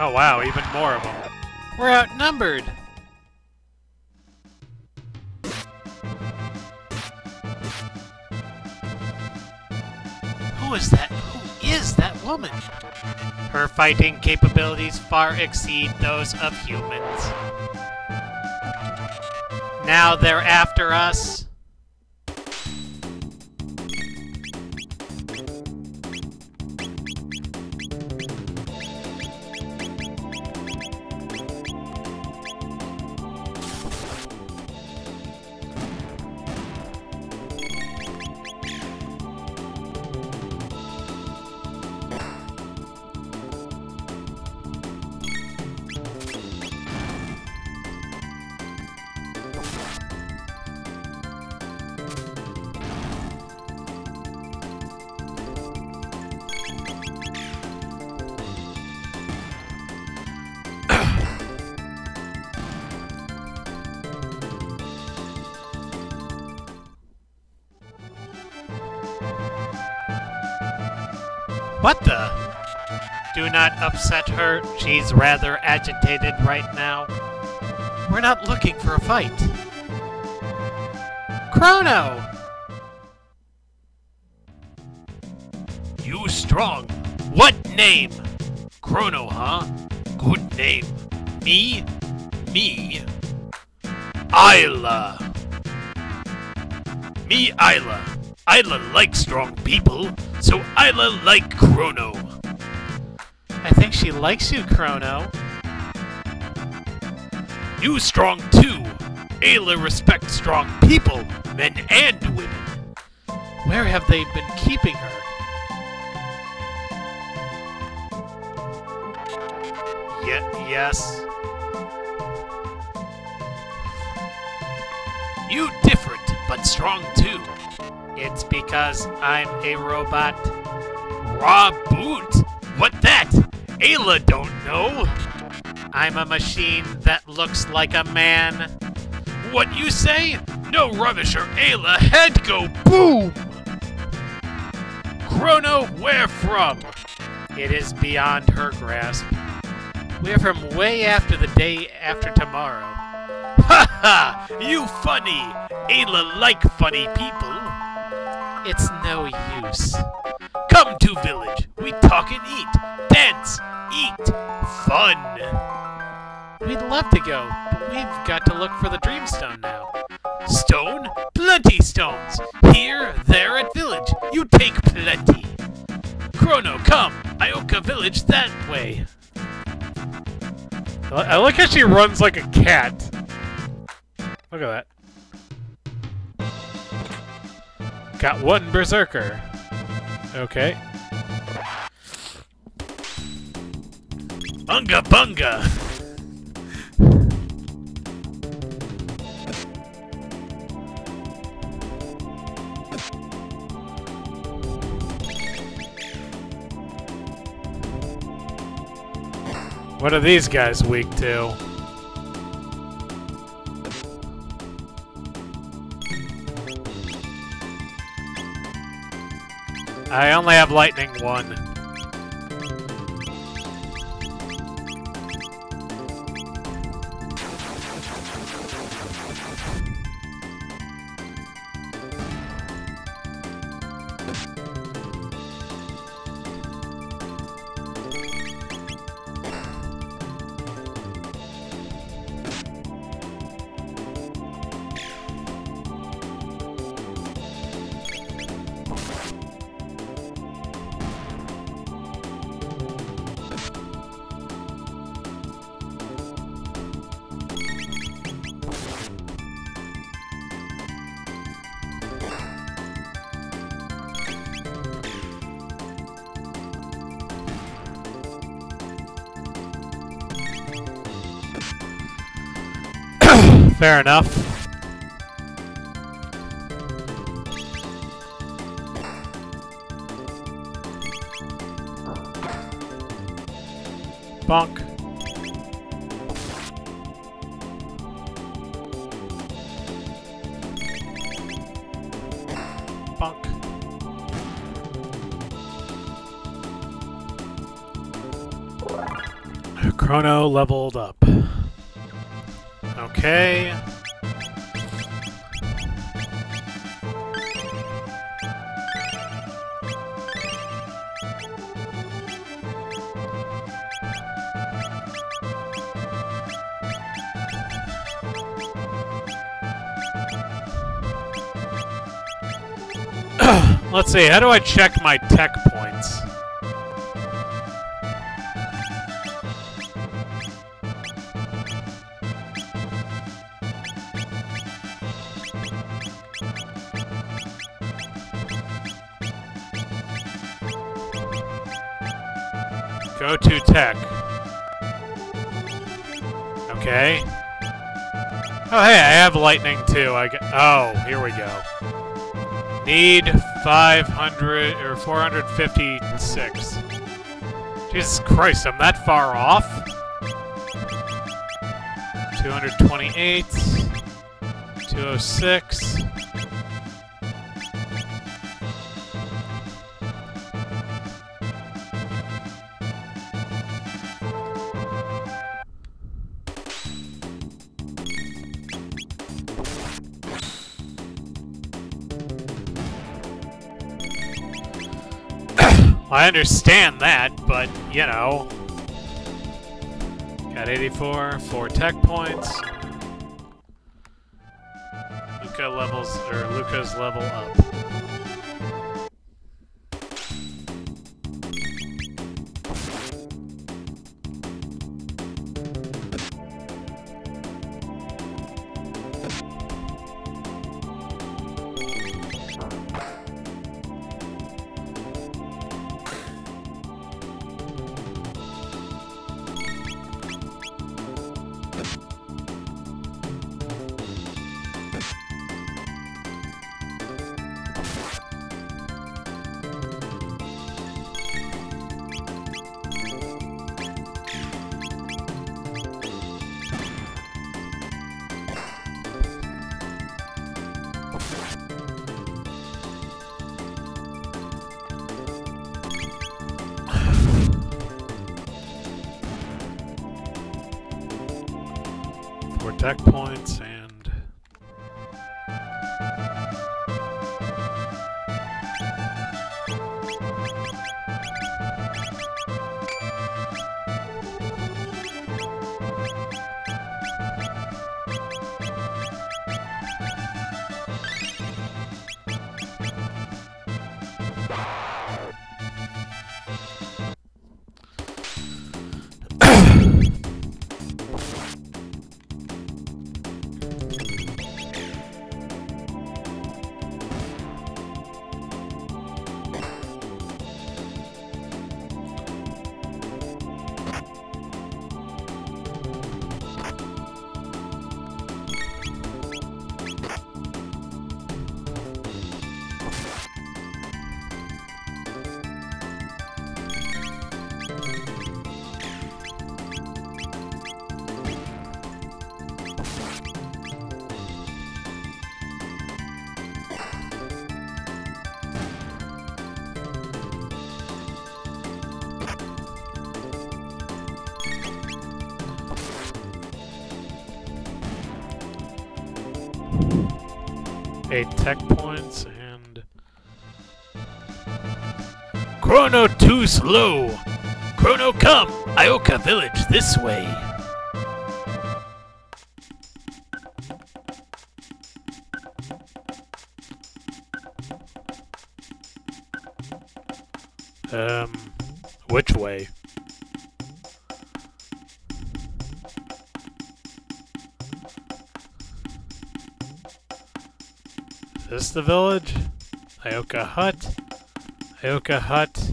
Oh wow, even more of them. We're outnumbered. Woman? Her fighting capabilities far exceed those of humans. Now they're after us. What the? Do not upset her. She's rather agitated right now. We're not looking for a fight. Crono! You strong. What name? Crono, huh? Good name. Me? Me? Ayla. Me, Ayla. Ayla like strong people, so Ayla like Crono. I think she likes you, Crono. You strong too. Ayla respects strong people, men and women. Where have they been keeping her? Ye- yes. You different, but strong too. It's because I'm a robot. Raw boot? What that? Ayla don't know. I'm a machine that looks like a man. What you say? No rubbish or Ayla head go boom! Crono, where from? It is beyond her grasp. We're from way after the day after tomorrow. Ha ha! You funny! Ayla like funny people. It's no use. Come to village. We talk and eat, dance, eat, fun. We'd love to go, but we've got to look for the Dreamstone now. Stone? Plenty stones. Here, there at village. You take plenty. Crono, come. Ioka village that way. I like how she runs like a cat. Look at that. Got one berserker. Okay. Bunga bunga. What are these guys weak to? I only have lightning one. Fair enough. See, how do I check my tech points? Go to tech. Okay. Oh, hey, I have lightning too. I get. Oh, here we go. Need 500 or 456. Jesus Christ, I'm that far off. 228. 206. Understand that, but, you know. Got 84, 4 tech points. Lucca levels, or Lucca's level up. Tech points and Crono too slow. Crono come, Ioka village this way. This the village? Ioka Hut? Ioka Hut?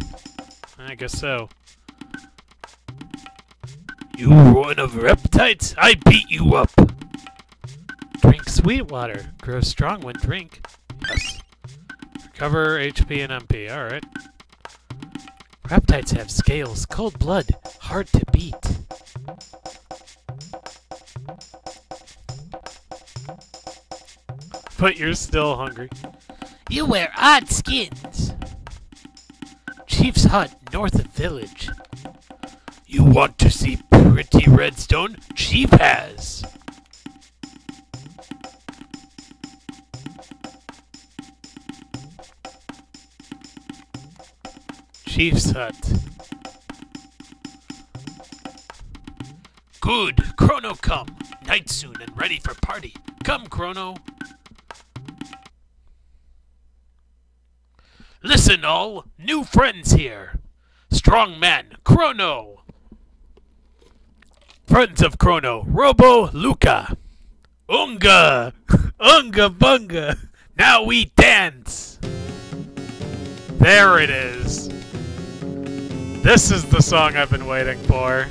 I guess so. You one of reptites, I beat you up. Drink sweet water. Grow strong when drink. Yes. Recover HP and MP. Alright. Reptites have scales, cold blood, hard to But you're still hungry. You wear odd skins. Chief's hut north of village. You want to see pretty redstone? Chief has. Chief's Hut. Good. Crono come. Night soon and ready for party. Come, Crono. Listen, all. New friends here. Strong man, Crono. Friends of Crono, Robo, Lucca. Unga. Unga bunga. Now we dance. There it is. This is the song I've been waiting for.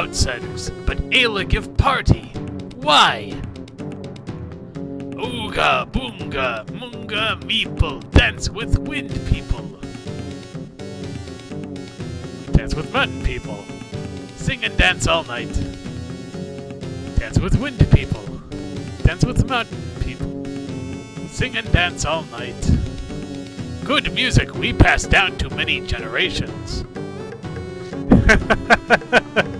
Outsiders, but Ayla give party. Why? Ooga boonga munga meeple dance with wind people. Dance with mutton people. Sing and dance all night. Dance with wind people. Dance with mountain people. Sing and dance all night. Good music we pass down to many generations.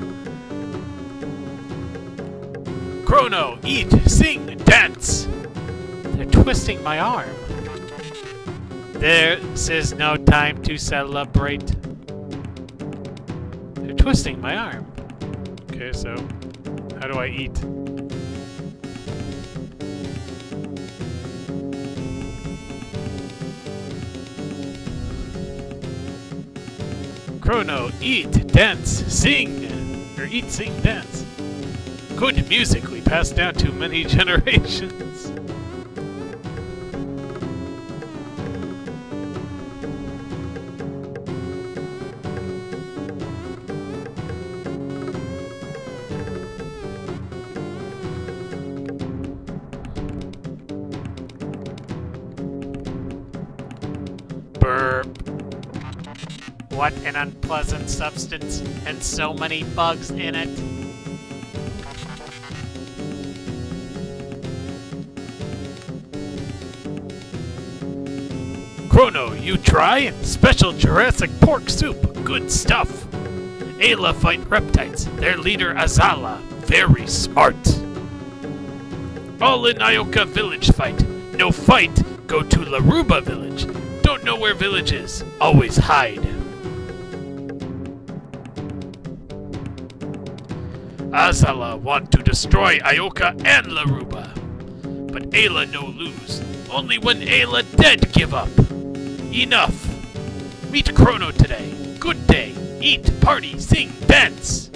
Crono, eat, sing, dance. They're twisting my arm. This is no time to celebrate. They're twisting my arm. Okay, so how do I eat? Crono, eat, dance, sing. Or eat, sing, dance. Music we pass down to many generations. Burp. What an unpleasant substance, and so many bugs in it. Try? Special Jurassic pork soup. Good stuff. Ayla fight reptiles. Their leader Azala. Very smart. All in Ioka village fight. No fight, go to Laruba village. Don't know where village is. Always hide. Azala want to destroy Ioka and Laruba. But Ayla no lose. Only when Ayla dead give up. Enough. Meet Crono today. Good day. Eat, party, sing, dance.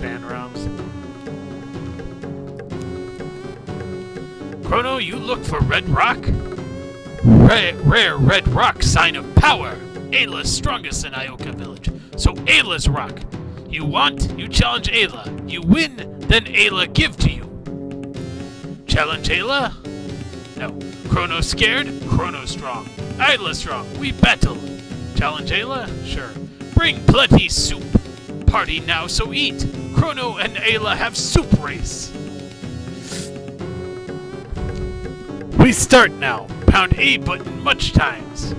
Fan rounds. Crono, you look for red rock? Rare, rare red rock, sign of power. Ayla's strongest in Ioka village. So Ayla's rock. You want, you challenge Ayla. You win, then Ayla give to you. Challenge Ayla? No. Crono scared? Crono strong. Ayla strong. We battle. Challenge Ayla? Sure. Bring plenty soup. Party now, so eat. Crono and Ayla have soup race. We start now. Pound A button much times.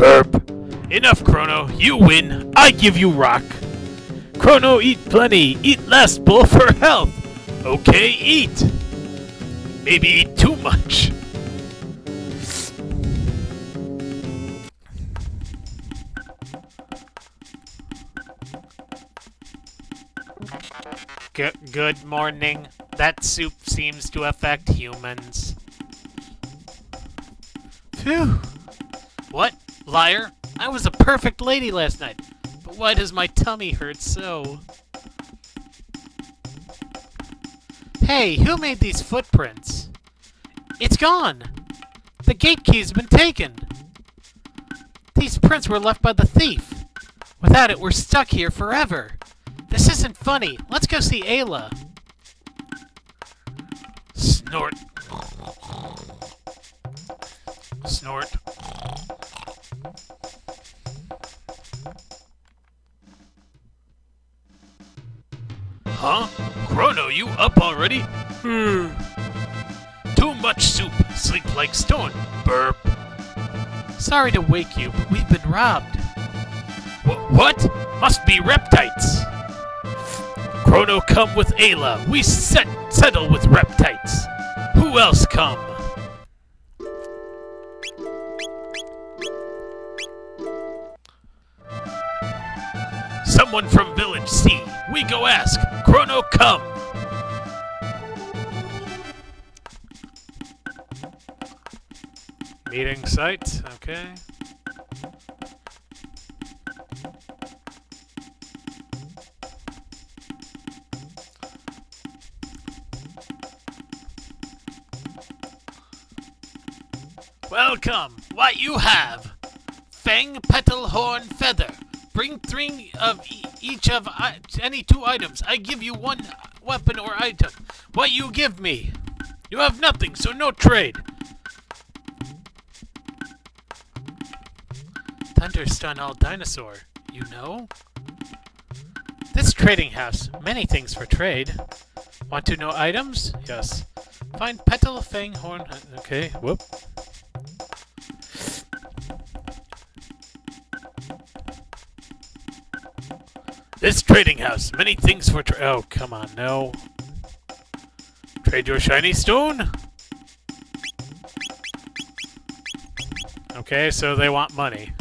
Burp. Enough, Crono. You win. I give you rock. Crono, eat plenty. Eat less, bull, for health. Okay, eat. Maybe eat too much. G- good morning. That soup seems to affect humans. Phew. What? Liar? I was a perfect lady last night. But why does my tummy hurt so? Hey, who made these footprints? It's gone! The gate key's been taken! These prints were left by the thief. Without it, we're stuck here forever. This isn't funny. Let's go see Ayla. Snort. Snort. Huh? Crono, you up already? Hmm. Too much soup. Sleep like stone. Burp. Sorry to wake you, but we've been robbed. Wh- what? Must be reptites. Crono come with Ayla. We set settle with reptites. Who else come? Someone from village C. We go ask. Crono come. Meeting site. Okay. Welcome. What you have? fang, petal, horn, feather. Bring three of e each of uh, any two items. I give you one weapon or item. What you give me? You have nothing, so no trade. Thunderstun all dinosaur. You know? This trading house. Many things for trade. Want to know items? Yes. Find petal, fang, horn. Okay, whoop. This trading house, many things for tra- Oh, come on, no. Trade your shiny stone? Okay, so they want money.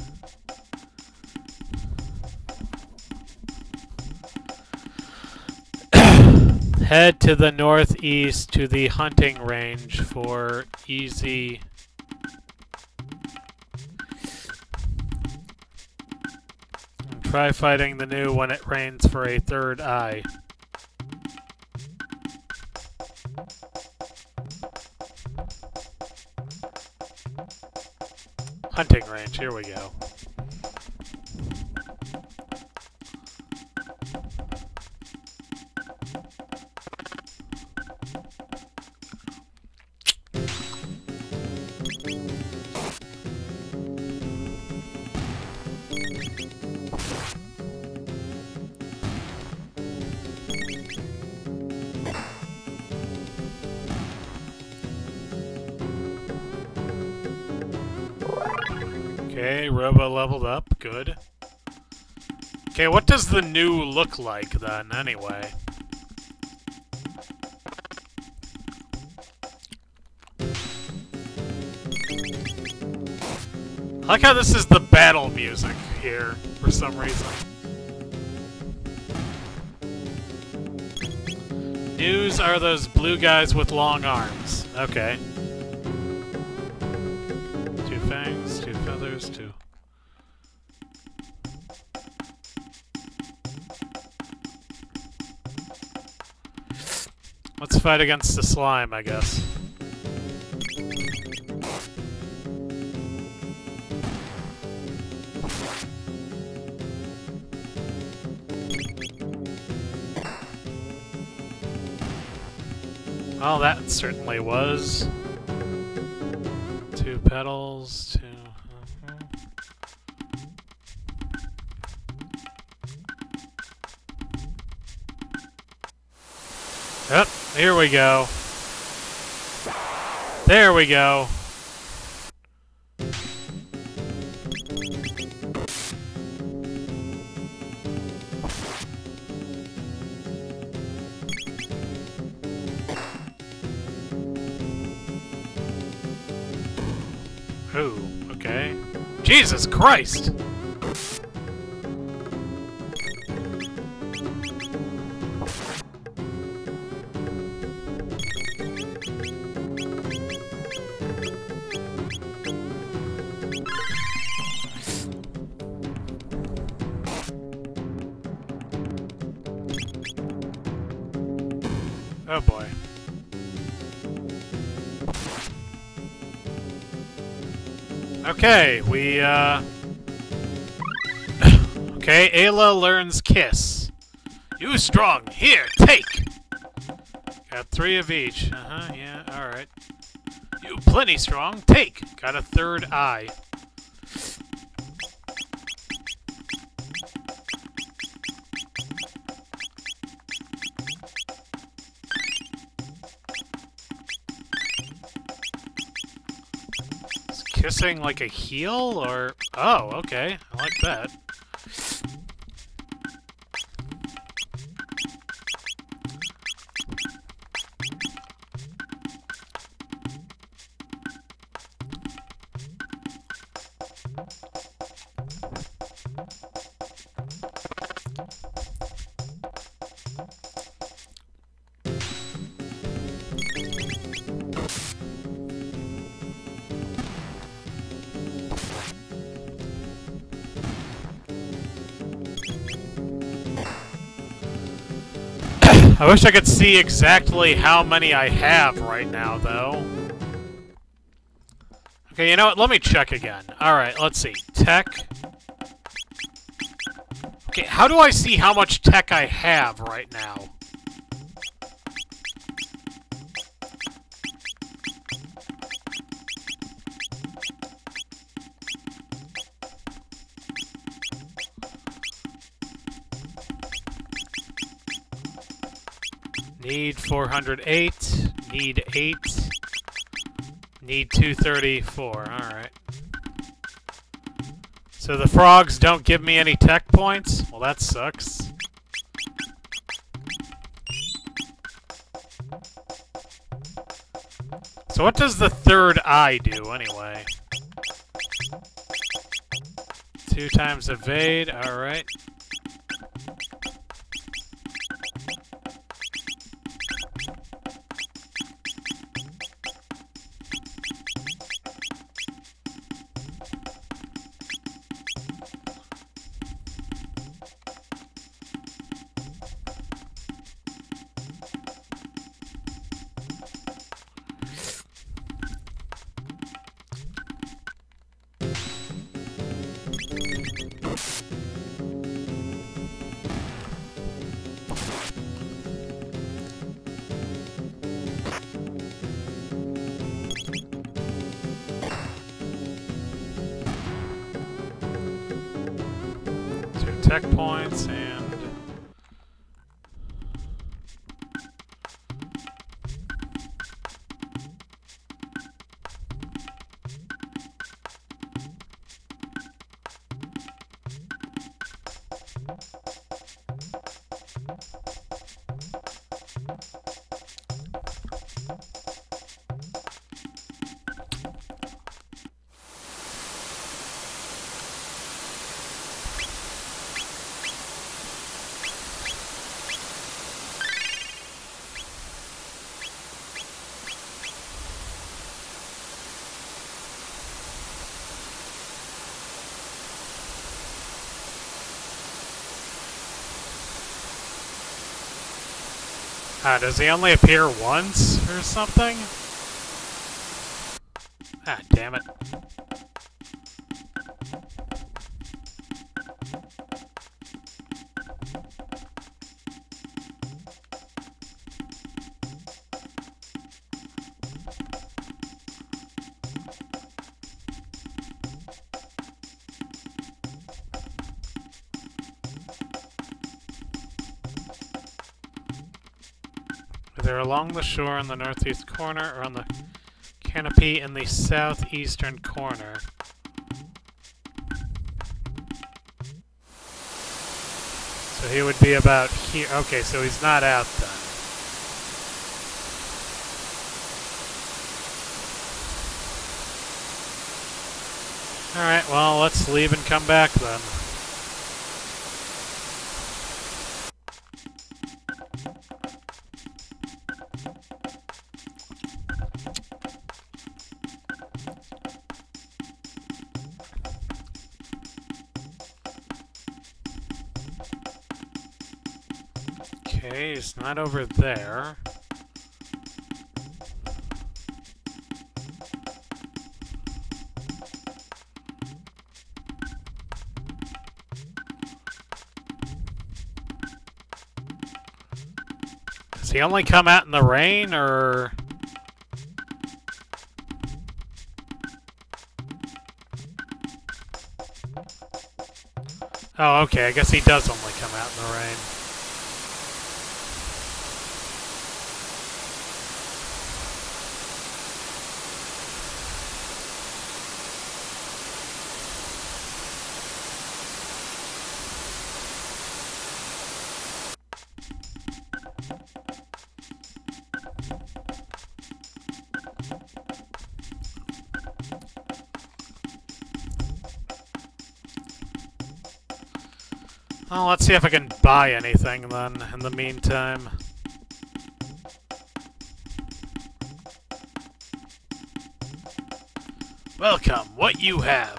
Head to the northeast to the hunting range for easy... try fighting the new when it rains for a third eye. Hunting range, here we go. Leveled up. Good. Okay, what does the Nu look like then, anyway? I like how this is the battle music here, for some reason. Nus are those blue guys with long arms. Okay. Fight against the slime, I guess. Well, that certainly was. Two petals, two. mhm. Yep, here we go. There we go. Ooh, okay. Jesus Christ! Okay, we, uh... okay, Ayla learns Kiss. You strong. Here, take! Got three of each. Uh-huh, yeah, alright. You plenty strong. Take! Got a third eye. Is kissing like a heal, or... Oh, okay. I like that. Wish I could see exactly how many I have right now, though. Okay, you know what? Let me check again. Alright, let's see. Tech. Okay, how do I see how much tech I have right now? 408. Need 8. Need 234. Alright. So the frogs don't give me any tech points? Well, that sucks. So what does the third eye do, anyway? Two times evade, alright. Ah, does he only appear once or something? Ah, damn it. Along the shore in the northeast corner or on the canopy in the southeastern corner. So he would be about here. Okay, so he's not out then. Alright, well, let's leave and come back then. He's not over there. Does he only come out in the rain, or... Oh, okay, I guess he does only come out in the rain. See if I can buy anything then in the meantime. Welcome, what you have?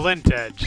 Flint Edge,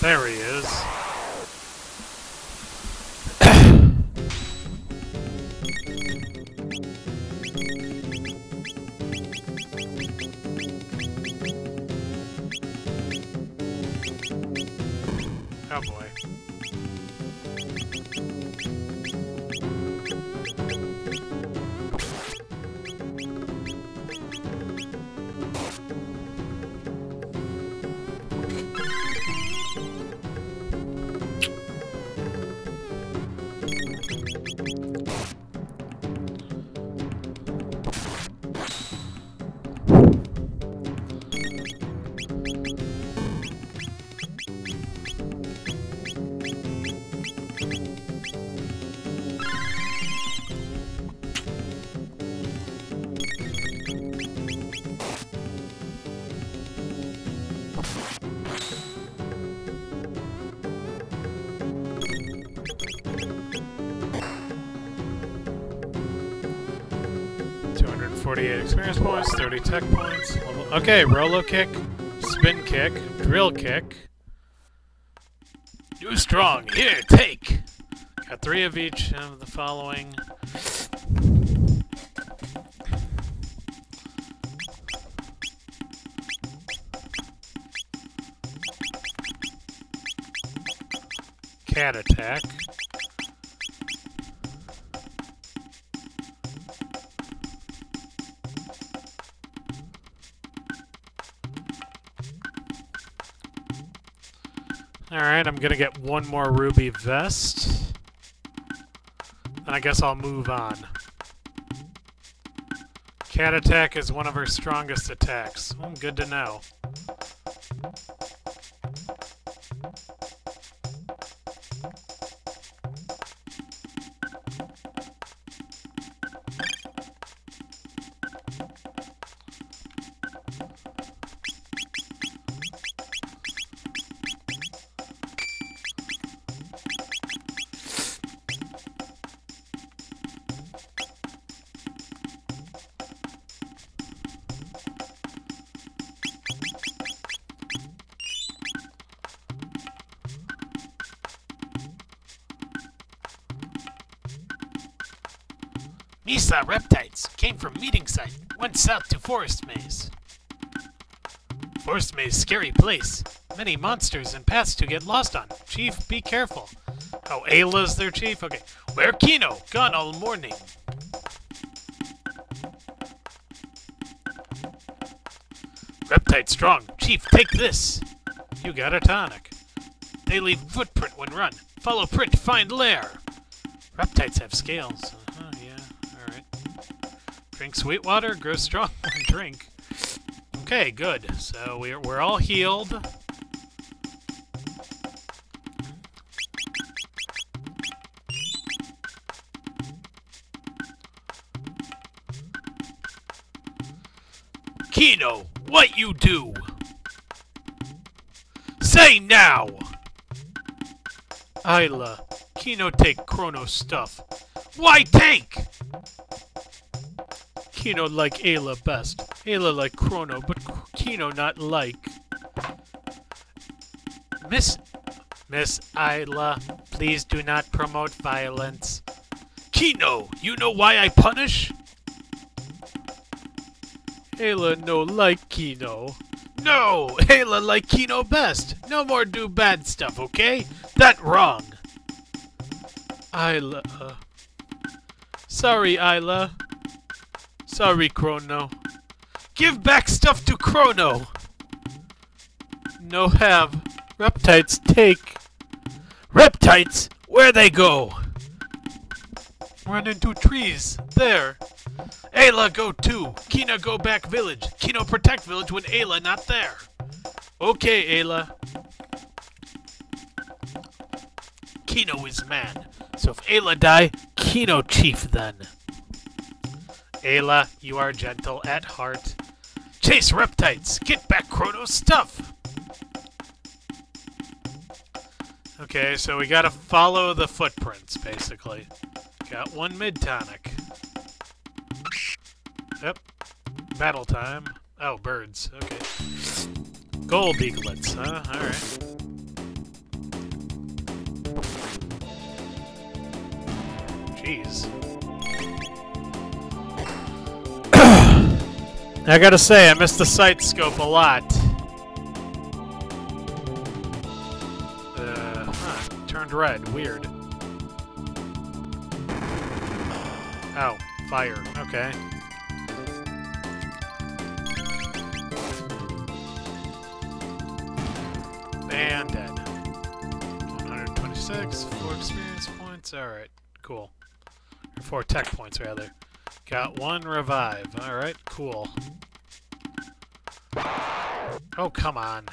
There he is. Experience points, thirty tech points. Level okay, Rollo kick, spin kick, drill kick. New strong. Here, take. Got three of each of the following. Gonna get one more ruby vest. And I guess I'll move on. Cat attack is one of her strongest attacks. Hmm, good to know. Misa Reptites came from meeting site, went south to Forest Maze. Forest Maze, scary place. Many monsters and paths to get lost on. Chief, be careful. Oh, Ayla's their chief? Okay. Where Kino? Gone all morning. Reptite strong. Chief, take this. You got a tonic. They leave footprint when run. Follow print, find lair. Reptites have scales. Drink sweet water, grow strong drink. Okay, good. So we're, we're all healed. Kino, what you do? Say now! Ayla, Kino take Crono stuff. Why take? Kino like Ayla best. Ayla like Crono, but Kino not like. Miss Miss Ayla, please do not promote violence. Kino, you know why I punish? Ayla no like Kino. No, Ayla like Kino best. No more do bad stuff, okay? That wrong. Ayla. Uh, sorry, Ayla. Sorry, Crono. Give back stuff to Crono. No have. Reptites take. Reptites? Where they go? Run into trees. There. Ayla go too. Kino go back village. Kino protect village when Ayla not there. Okay, Ayla. Kino is man. So if Ayla die, Kino chief then. Ayla, you are gentle at heart. Chase reptites! Get back Crono's stuff! Okay, so we gotta follow the footprints, basically. Got one mid-tonic. Yep. Battle time. Oh, birds. Okay. Gold eaglets, huh? Alright. Jeez. I gotta say, I missed the sight scope a lot. Uh, huh, turned red. Weird. Oh, fire. Okay. And dead. 126, 4 experience points. Alright, cool. Or 4 tech points, rather. Got one revive. Alright, cool. Oh, come on.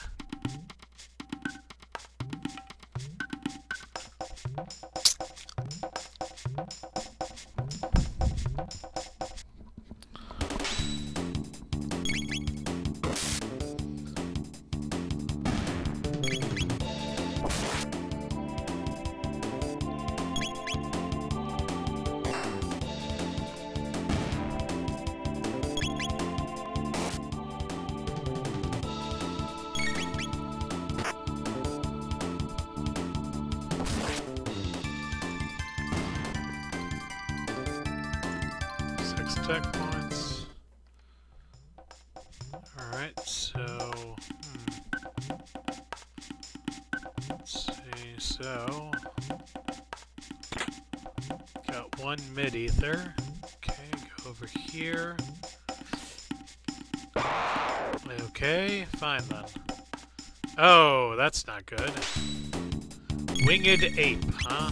Winged ape, huh?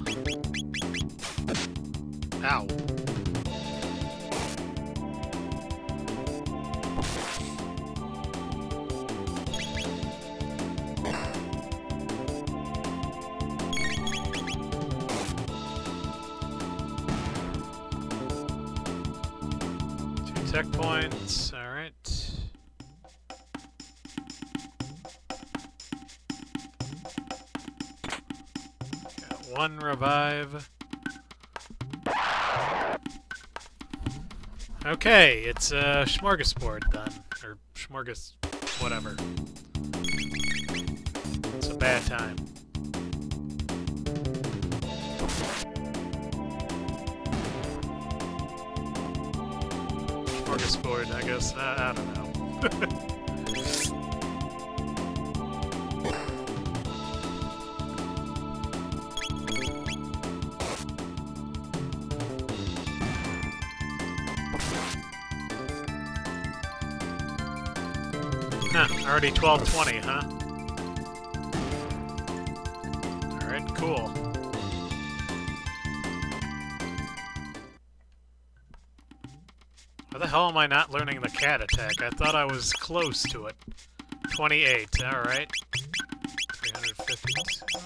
Uh, smorgasbord then. Or smorgas... whatever. It's a bad time. Smorgasbord, I guess. I, I don't know. already 1220, huh? Alright, cool. Why the hell am I not learning the cat attack? I thought I was close to it. 28, alright. 352.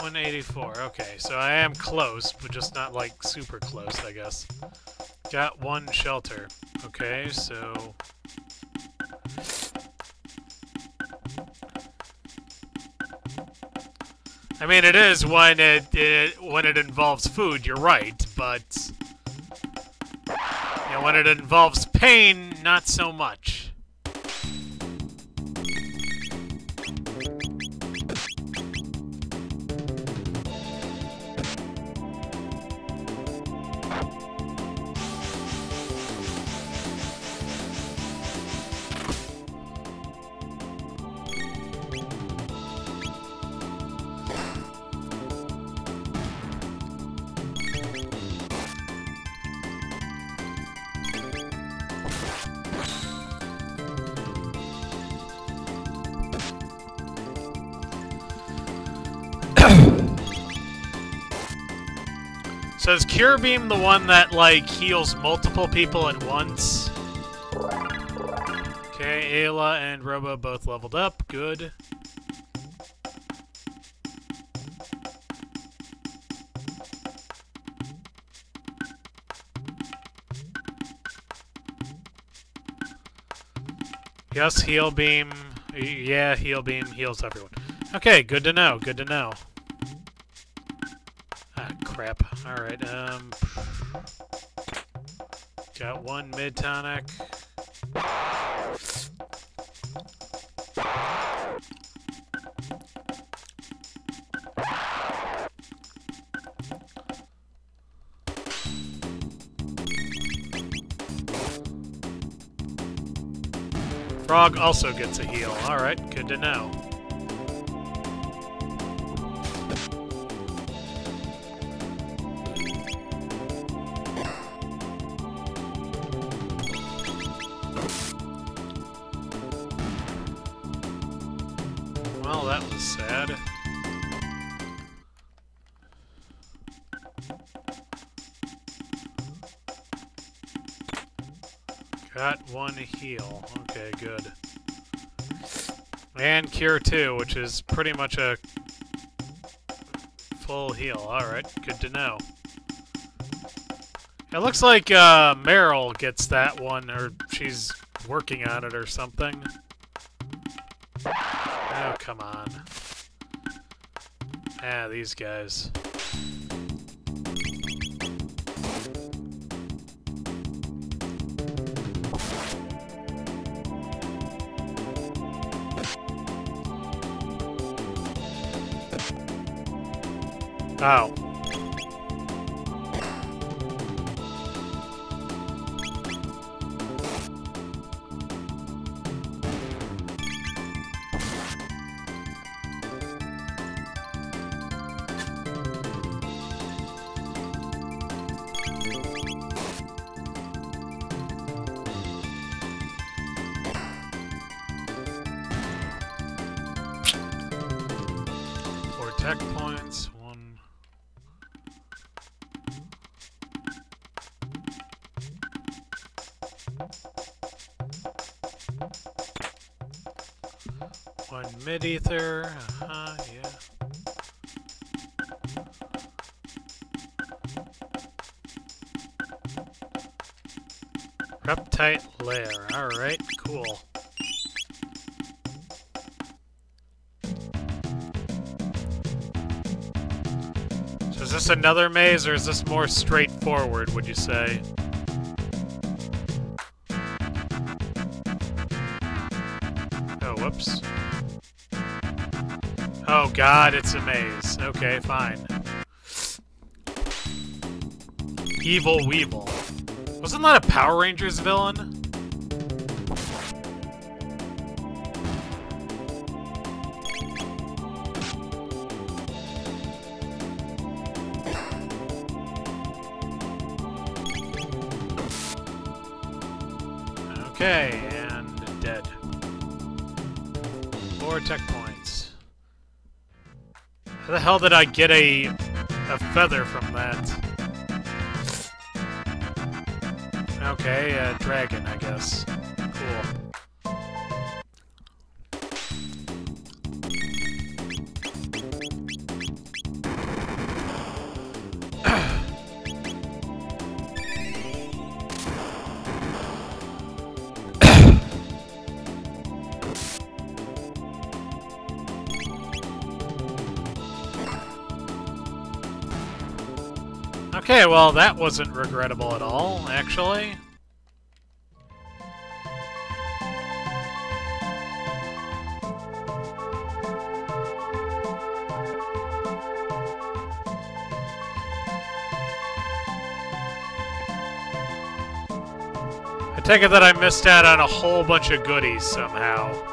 184, okay, so I am close, but just not like super close, I guess. Got one shelter. Okay, so I mean, it is when it, it when it involves food. You're right, but you know, when it involves pain, not so much. Is Cure Beam the one that, like, heals multiple people at once? Okay, Ayla and Robo both leveled up. Good. Yes, heal beam. Yeah, heal beam heals everyone. Okay, good to know. Good to know. Alright, um... Got one mid-tonic. Frog also gets a heal. Alright, good to know. Cure 2, which is pretty much a full heal. Alright, good to know. It looks like uh, Marle gets that one, or she's working on it or something. Oh, come on. Ah, these guys. Reptite lair. Alright, cool. So is this another maze or is this more straightforward, would you say? Oh, whoops. Oh god, it's a maze. Okay, fine. Evil Weevil. Wasn't that a Power Rangers villain? Okay, and dead. Four tech points. How the hell did I get a a feather from that? Okay, uh, dragon, I guess. Cool. Okay, well, that wasn't regrettable at all, actually. Take it that I missed out on a whole bunch of goodies somehow.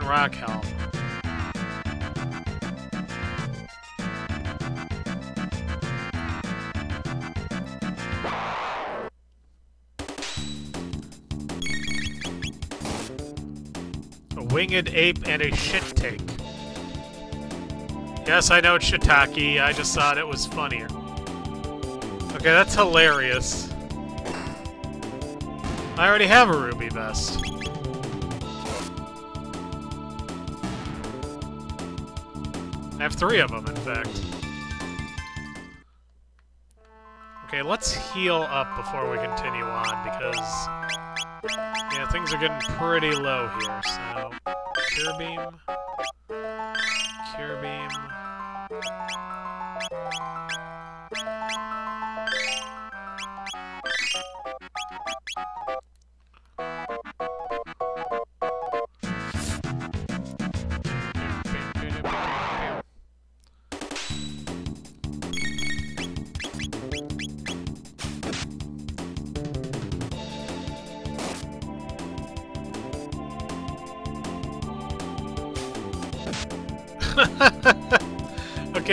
Rock helm. A winged ape and a shit take. Yes, I know it's shiitake. I just thought it was funnier. Okay, that's hilarious. I already have a ruby vest. Three of them, in fact. Okay, let's heal up before we continue on, because... Yeah, things are getting pretty low here, so... Cure Beam...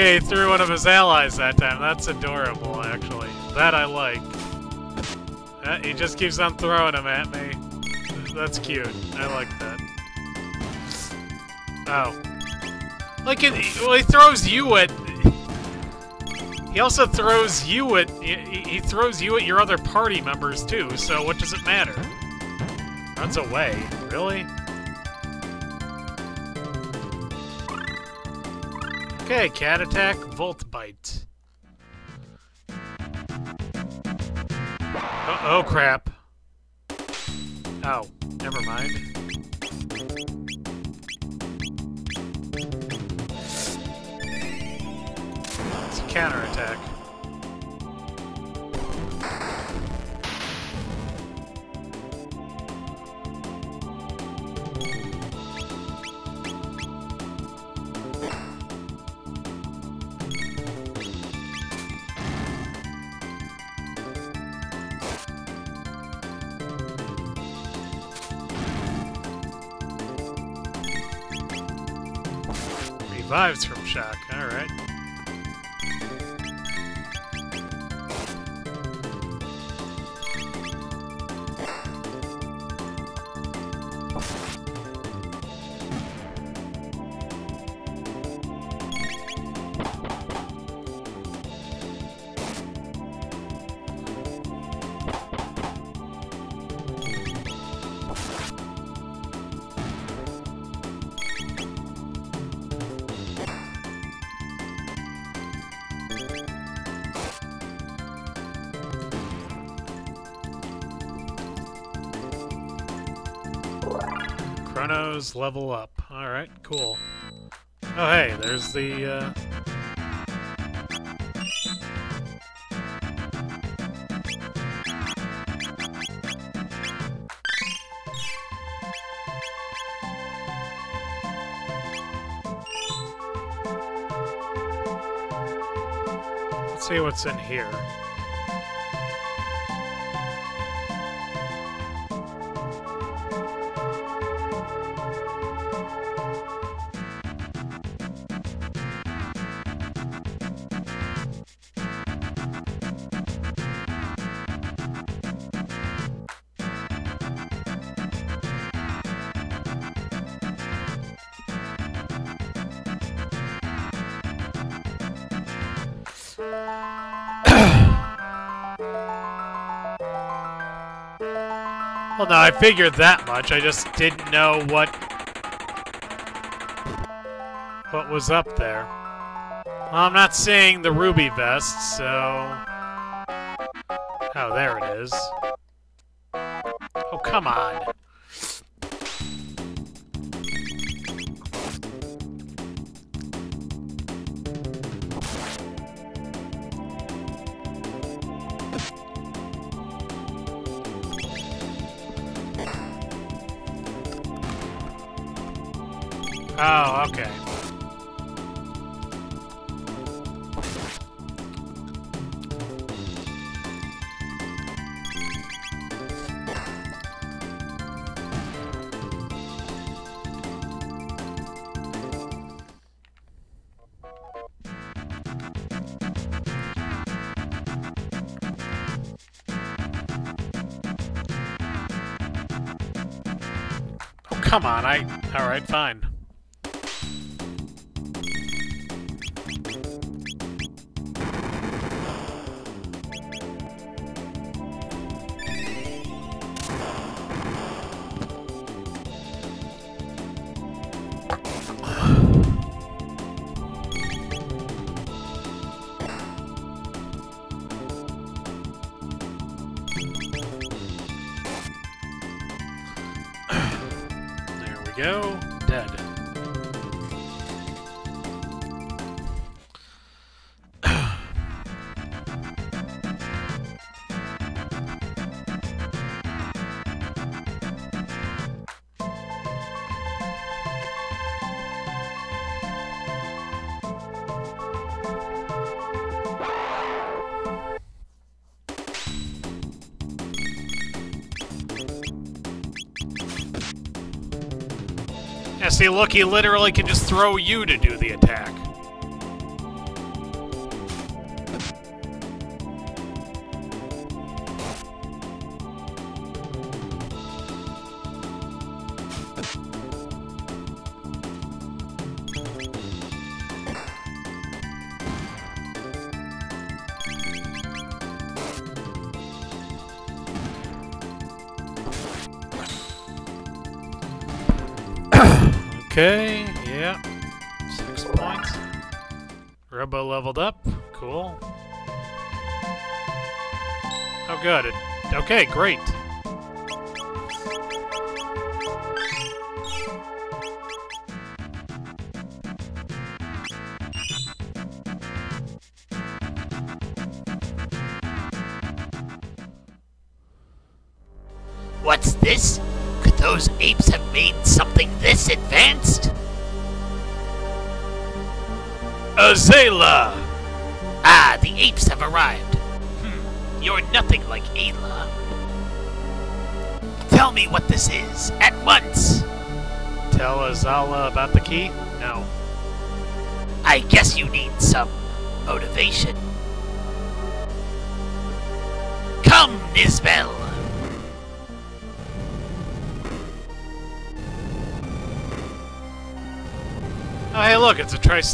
he threw one of his allies that time. That's adorable, actually. That I like. Uh, he just keeps on throwing them at me. That's cute. I like that. Oh. Like, it, well, he throws you at... He also throws you at... He, he throws you at your other party members, too, so what does it matter? Runs away. Really? Okay, cat attack, volt bite. Oh, oh crap. Oh, never mind. It's a counterattack. Revives from shock, level up. Alright, cool. Oh hey, there's the, uh... Let's see what's in here. Figured that much. I just didn't know what what was up there. Well, I'm not seeing the ruby vest, so... on, I... Alright, fine. See, look, he literally can just throw you to do the attack. Okay, yeah. Six points. Robo leveled up. Cool. Oh, good. Okay, great.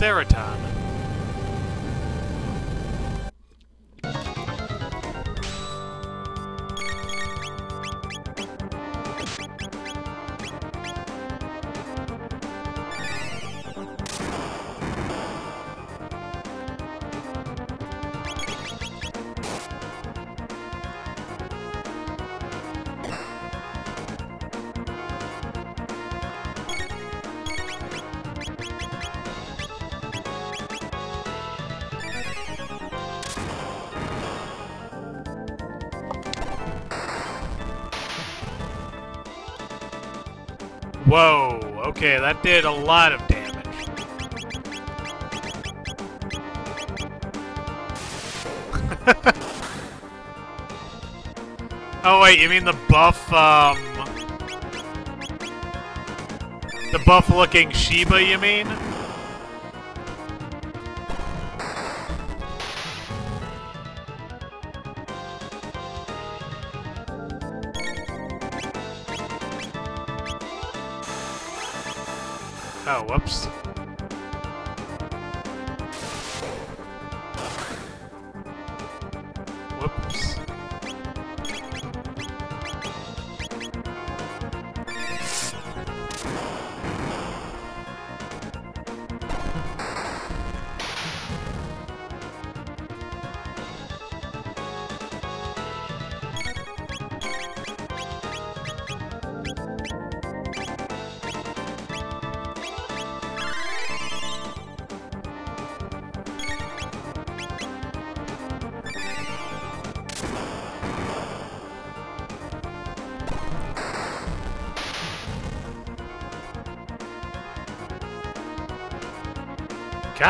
It's that did a lot of damage. oh wait, you mean the buff, um... The buff-looking Shiba, you mean?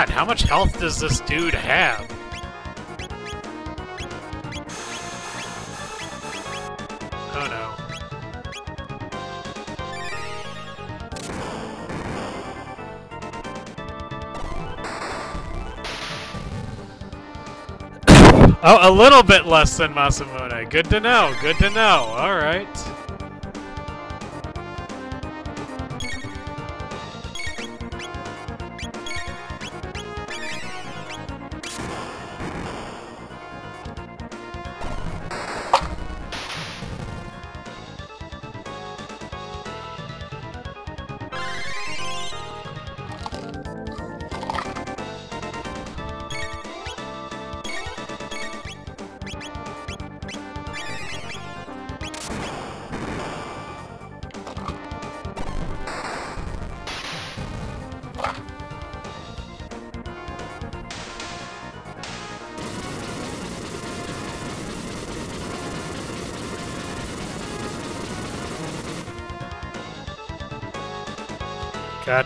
God, how much health does this dude have? Oh no. Oh, a little bit less than Masamune. Good to know. Good to know. All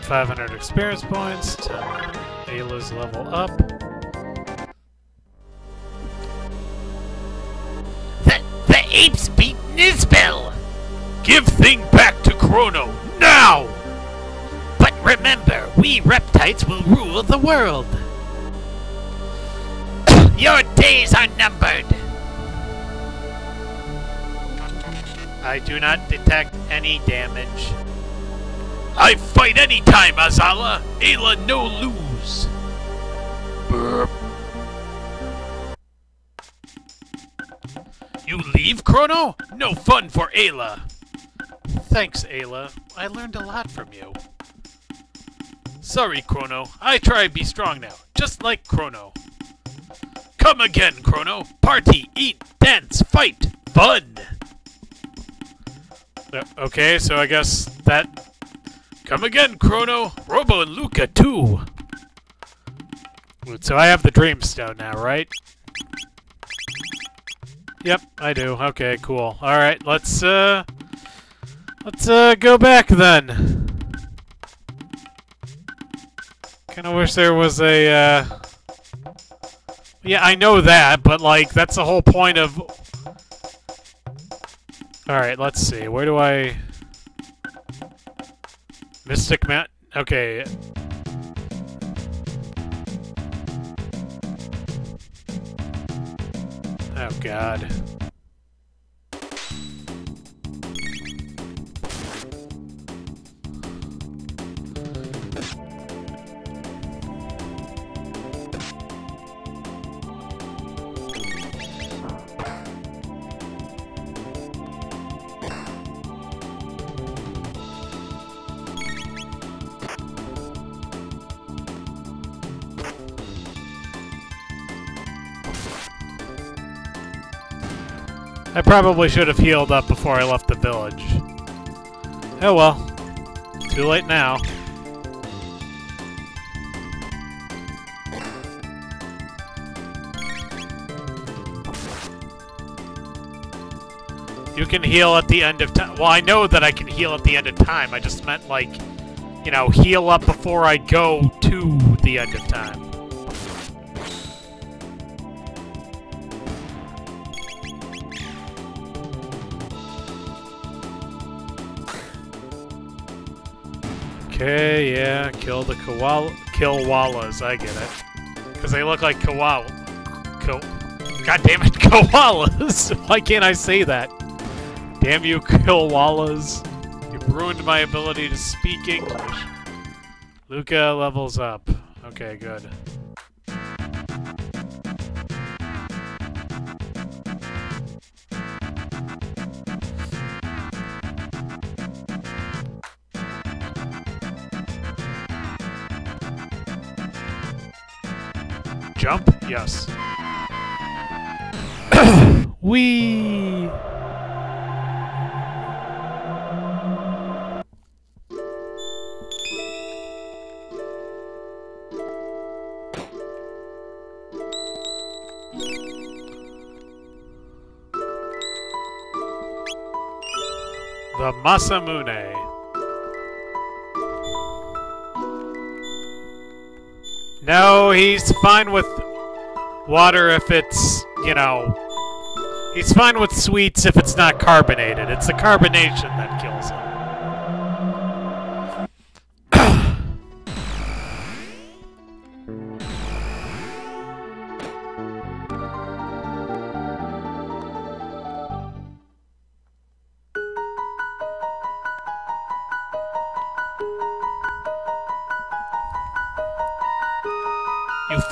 500 experience points. 10 Ayla's level up. The, the apes beat Nizbel! Give thing back to Crono now! But remember, we reptites will rule the world. Your days are numbered. I do not detect any damage. I fight anytime, Azala. Ayla no lose. Burp. You leave, Crono? No fun for Ayla. Thanks, Ayla. I learned a lot from you. Sorry, Crono. I try be strong now, just like Crono. Come again, Crono. Party, eat, dance, fight, fun. Uh, okay, so I guess that. Come again, Crono. Robo and Lucca too. So I have the Dream Dreamstone now, right? Yep, I do. Okay, cool. All right, let's uh, Let's uh, go back then. Kinda wish there was a, uh... Yeah, I know that, but, like, that's the whole point of... Alright, let's see. Where do I... Mystic Mat... Okay. Oh, God. Probably should have healed up before I left the village. Oh well. Too late now. You can heal at the end of time. Well, I know that I can heal at the end of time. I just meant, like, you know, heal up before I go to the end of time. Okay, yeah, kill the koala, Kilwalas. I get it, because they look like koala. Ko God damn it, koalas! Why can't I say that? Damn you, koalas! You've ruined my ability to speak English. Lucca levels up. Okay, good. Yes. Wee. The Masamune. No, he's fine with water if it's, you know... He's fine with sweets if it's not carbonated. It's the carbonation that kills him.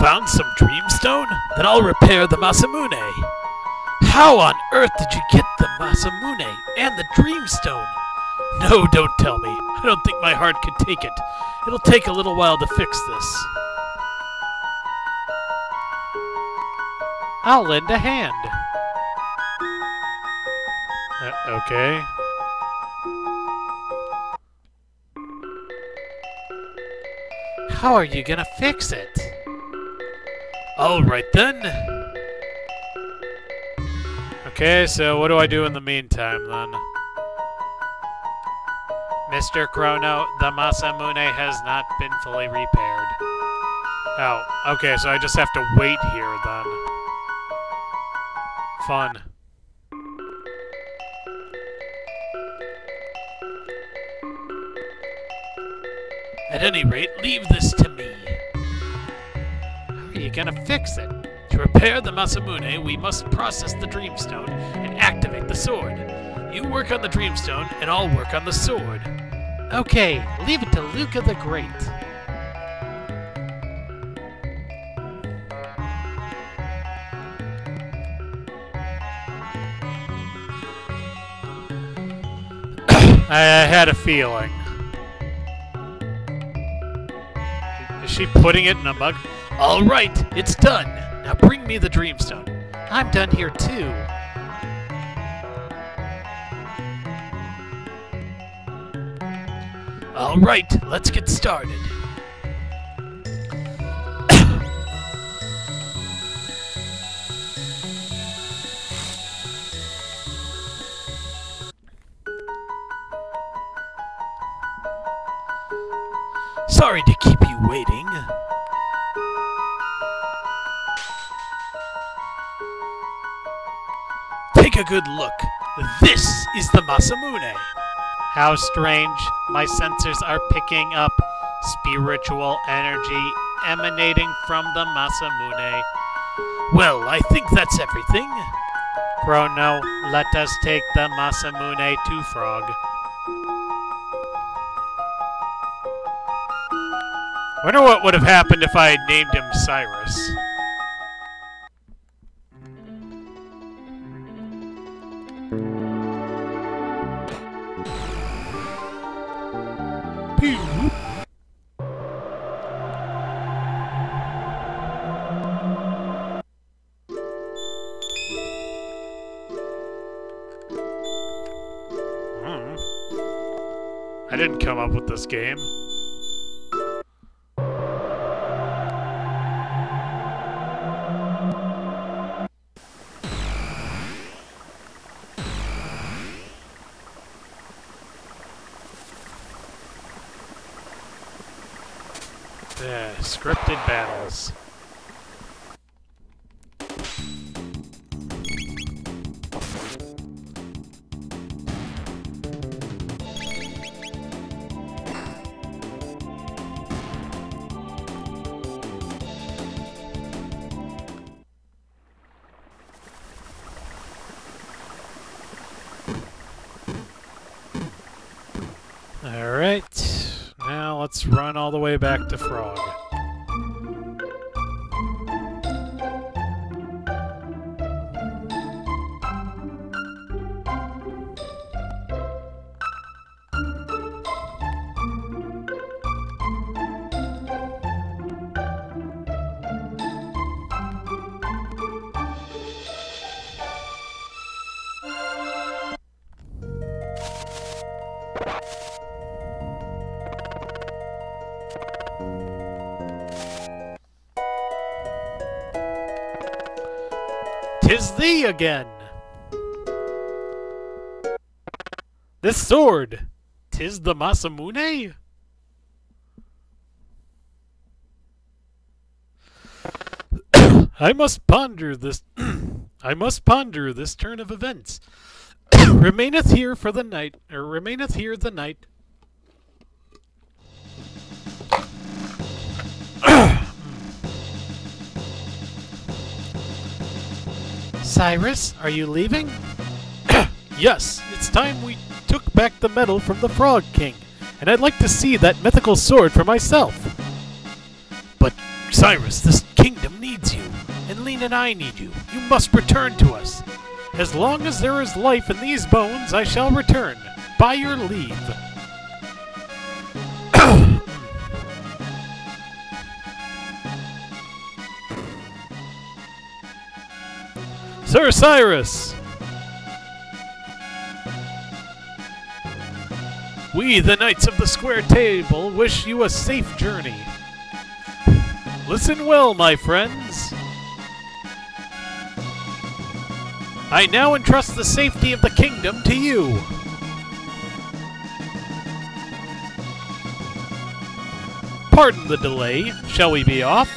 Found some dreamstone? Then I'll repair the Masamune. How on earth did you get the Masamune and the dreamstone? No, don't tell me. I don't think my heart could take it. It'll take a little while to fix this. I'll lend a hand. Uh, okay. How are you gonna fix it? Alright then. Okay, so what do I do in the meantime then? Mr. Crono, the Masamune has not been fully repaired. Oh, okay, so I just have to wait here then. Fun. At any rate, leave this to gonna fix it? To repair the Masamune, we must process the Dreamstone and activate the sword. You work on the Dreamstone, and I'll work on the sword. Okay, leave it to Lucca the Great. I had a feeling. Is she putting it in a mug? Alright, it's done. Now bring me the Dreamstone. I'm done here too. Alright, let's get started. Good look. This is the Masamune. How strange. My sensors are picking up spiritual energy emanating from the Masamune. Well, I think that's everything. Crono, let us take the Masamune to Frog. Wonder what would have happened if I had named him Cyrus. This game. Way back to Frog. Again! This sword! Tis the Masamune? I must ponder this. I must ponder this turn of events. remaineth here for the night, or remaineth here the night. Cyrus, are you leaving? yes, it's time we took back the medal from the Frog King, and I'd like to see that mythical sword for myself. But, Cyrus, this kingdom needs you, and Leene and I need you. You must return to us. As long as there is life in these bones, I shall return, by your leave. Sir Cyrus! We, the Knights of the Square Table, wish you a safe journey. Listen well, my friends. I now entrust the safety of the kingdom to you. Pardon the delay. Shall we be off?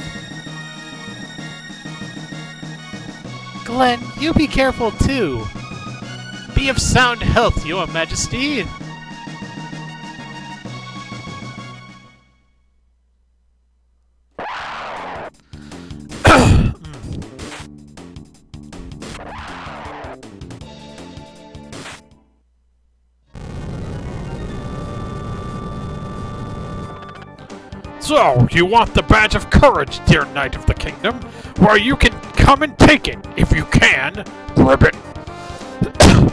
Glenn, you be careful too. Be of sound health, your majesty. So, you want the badge of courage, dear Knight of the Kingdom? Well, you can come and take it, if you can. Grab it.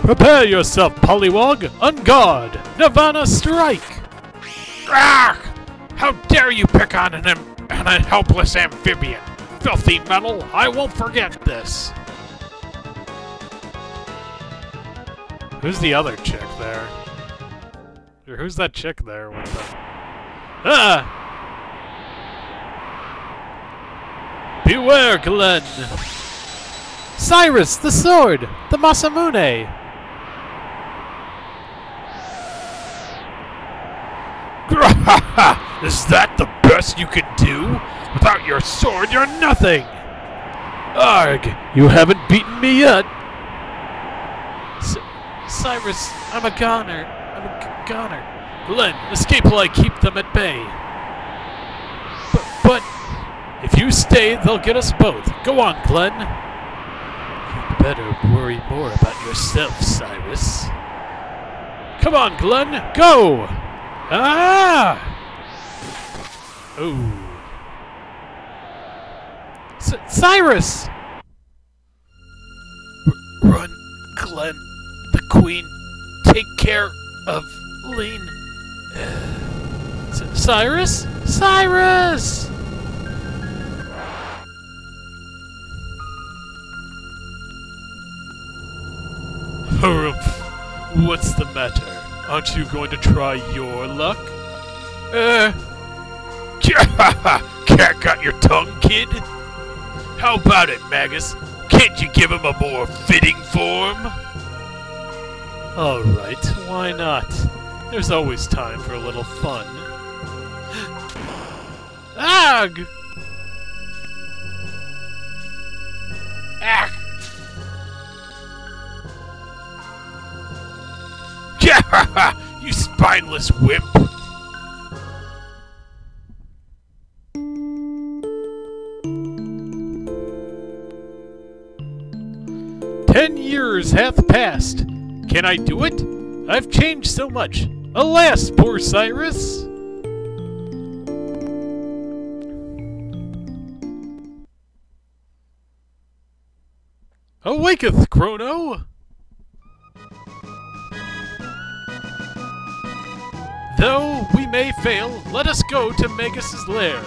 Prepare yourself, Pollywog. On guard. Nirvana strike. Ah! How dare you pick on an, am- on a helpless amphibian? Filthy metal, I won't forget this. Who's the other chick there? Or who's that chick there with the... Ah! Beware, Glenn! Cyrus, the sword! The Masamune! Is that the best you can do? Without your sword, you're nothing! Arg, you haven't beaten me yet! C Cyrus, I'm a goner. I'm a goner. Glenn, escape while I keep them at bay. But, but, if you stay, they'll get us both. Go on, Glenn. You'd better worry more about yourself, Cyrus. Come on, Glenn, go! Ah! Ooh. C Cyrus! R- run, Glenn. The Queen. Take care of Leene. Cyrus? Cyrus! Harumph, what's the matter? Aren't you going to try your luck? Uh. Cat got your tongue, kid? How about it, Magus? Can't you give him a more fitting form? Alright, why not? There's always time for a little fun. Ag! Ag! you spineless wimp! Ten years hath passed. Can I do it? I've changed so much. Alas, poor Cyrus! Awaketh, Crono! Though we may fail, let us go to Magus's lair.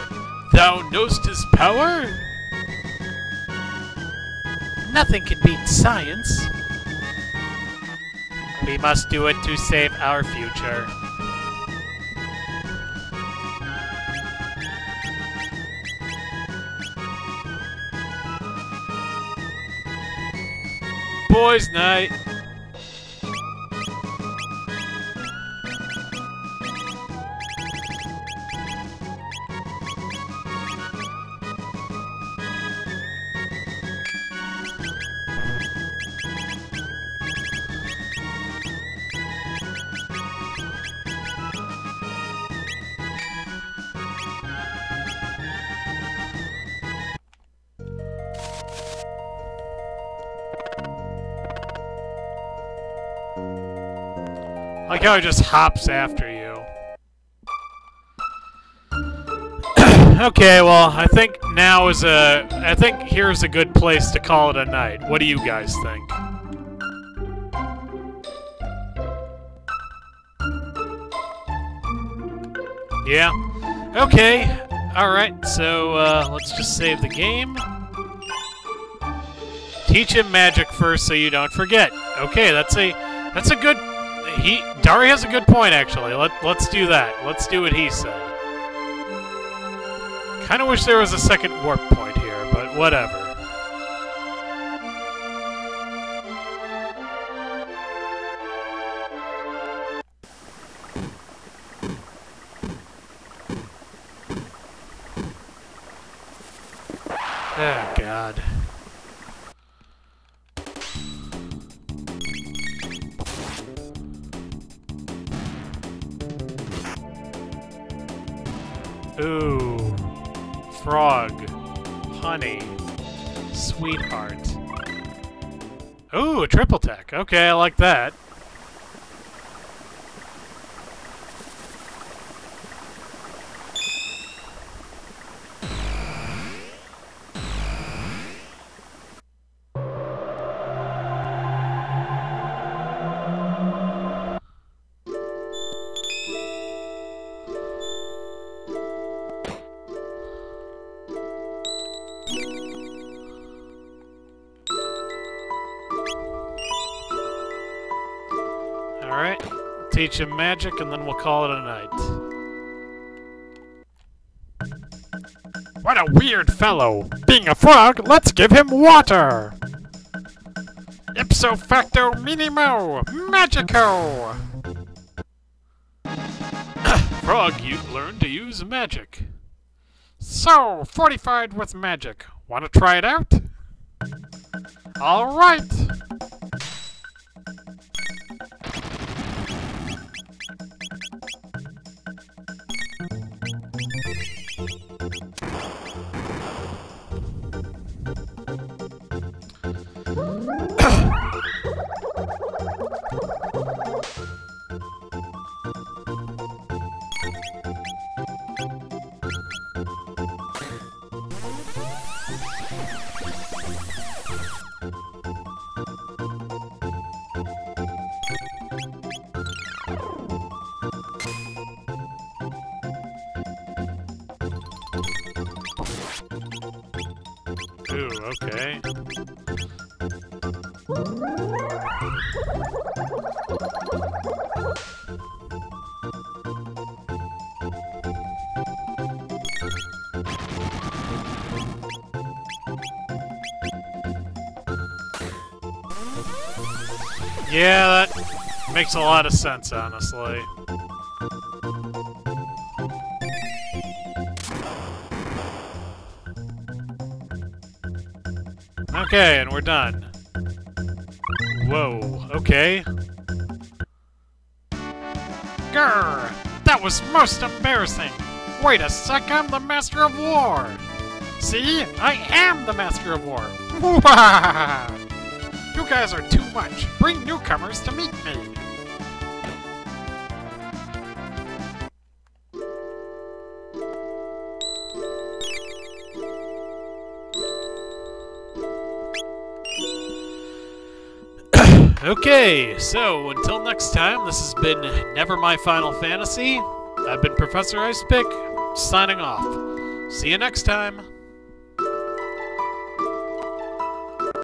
Thou knowst his power? Nothing can beat science. We must do it to save our future. Boys' night. Like how it just hops after you. okay, well, I think now is a... I think here's a good place to call it a night. What do you guys think? Yeah? Okay. Alright, so uh, let's just save the game. Teach him magic first so you don't forget. Okay, that's a that's a good he Dari has a good point actually. Let let's do that. Let's do what he said. Kind of wish there was a second warp point here, but whatever. Triple tech. Okay, I like that. Him magic and then we'll call it a night. What a weird fellow! Being a frog, let's give him water! Ipso facto minimo! Magico! Frog, you learned to use magic. So, fortified with magic. Want to try it out? All makes a lot of sense, honestly. Okay, and we're done. Whoa, okay. Grr! That was most embarrassing! Wait a sec, I'm the Master of War! See? I am the Master of War! you guys are too much! Bring newcomers to me! Okay, so until next time, this has been Never My Final Fantasy. I've been Professor Icepick, signing off. See you next time.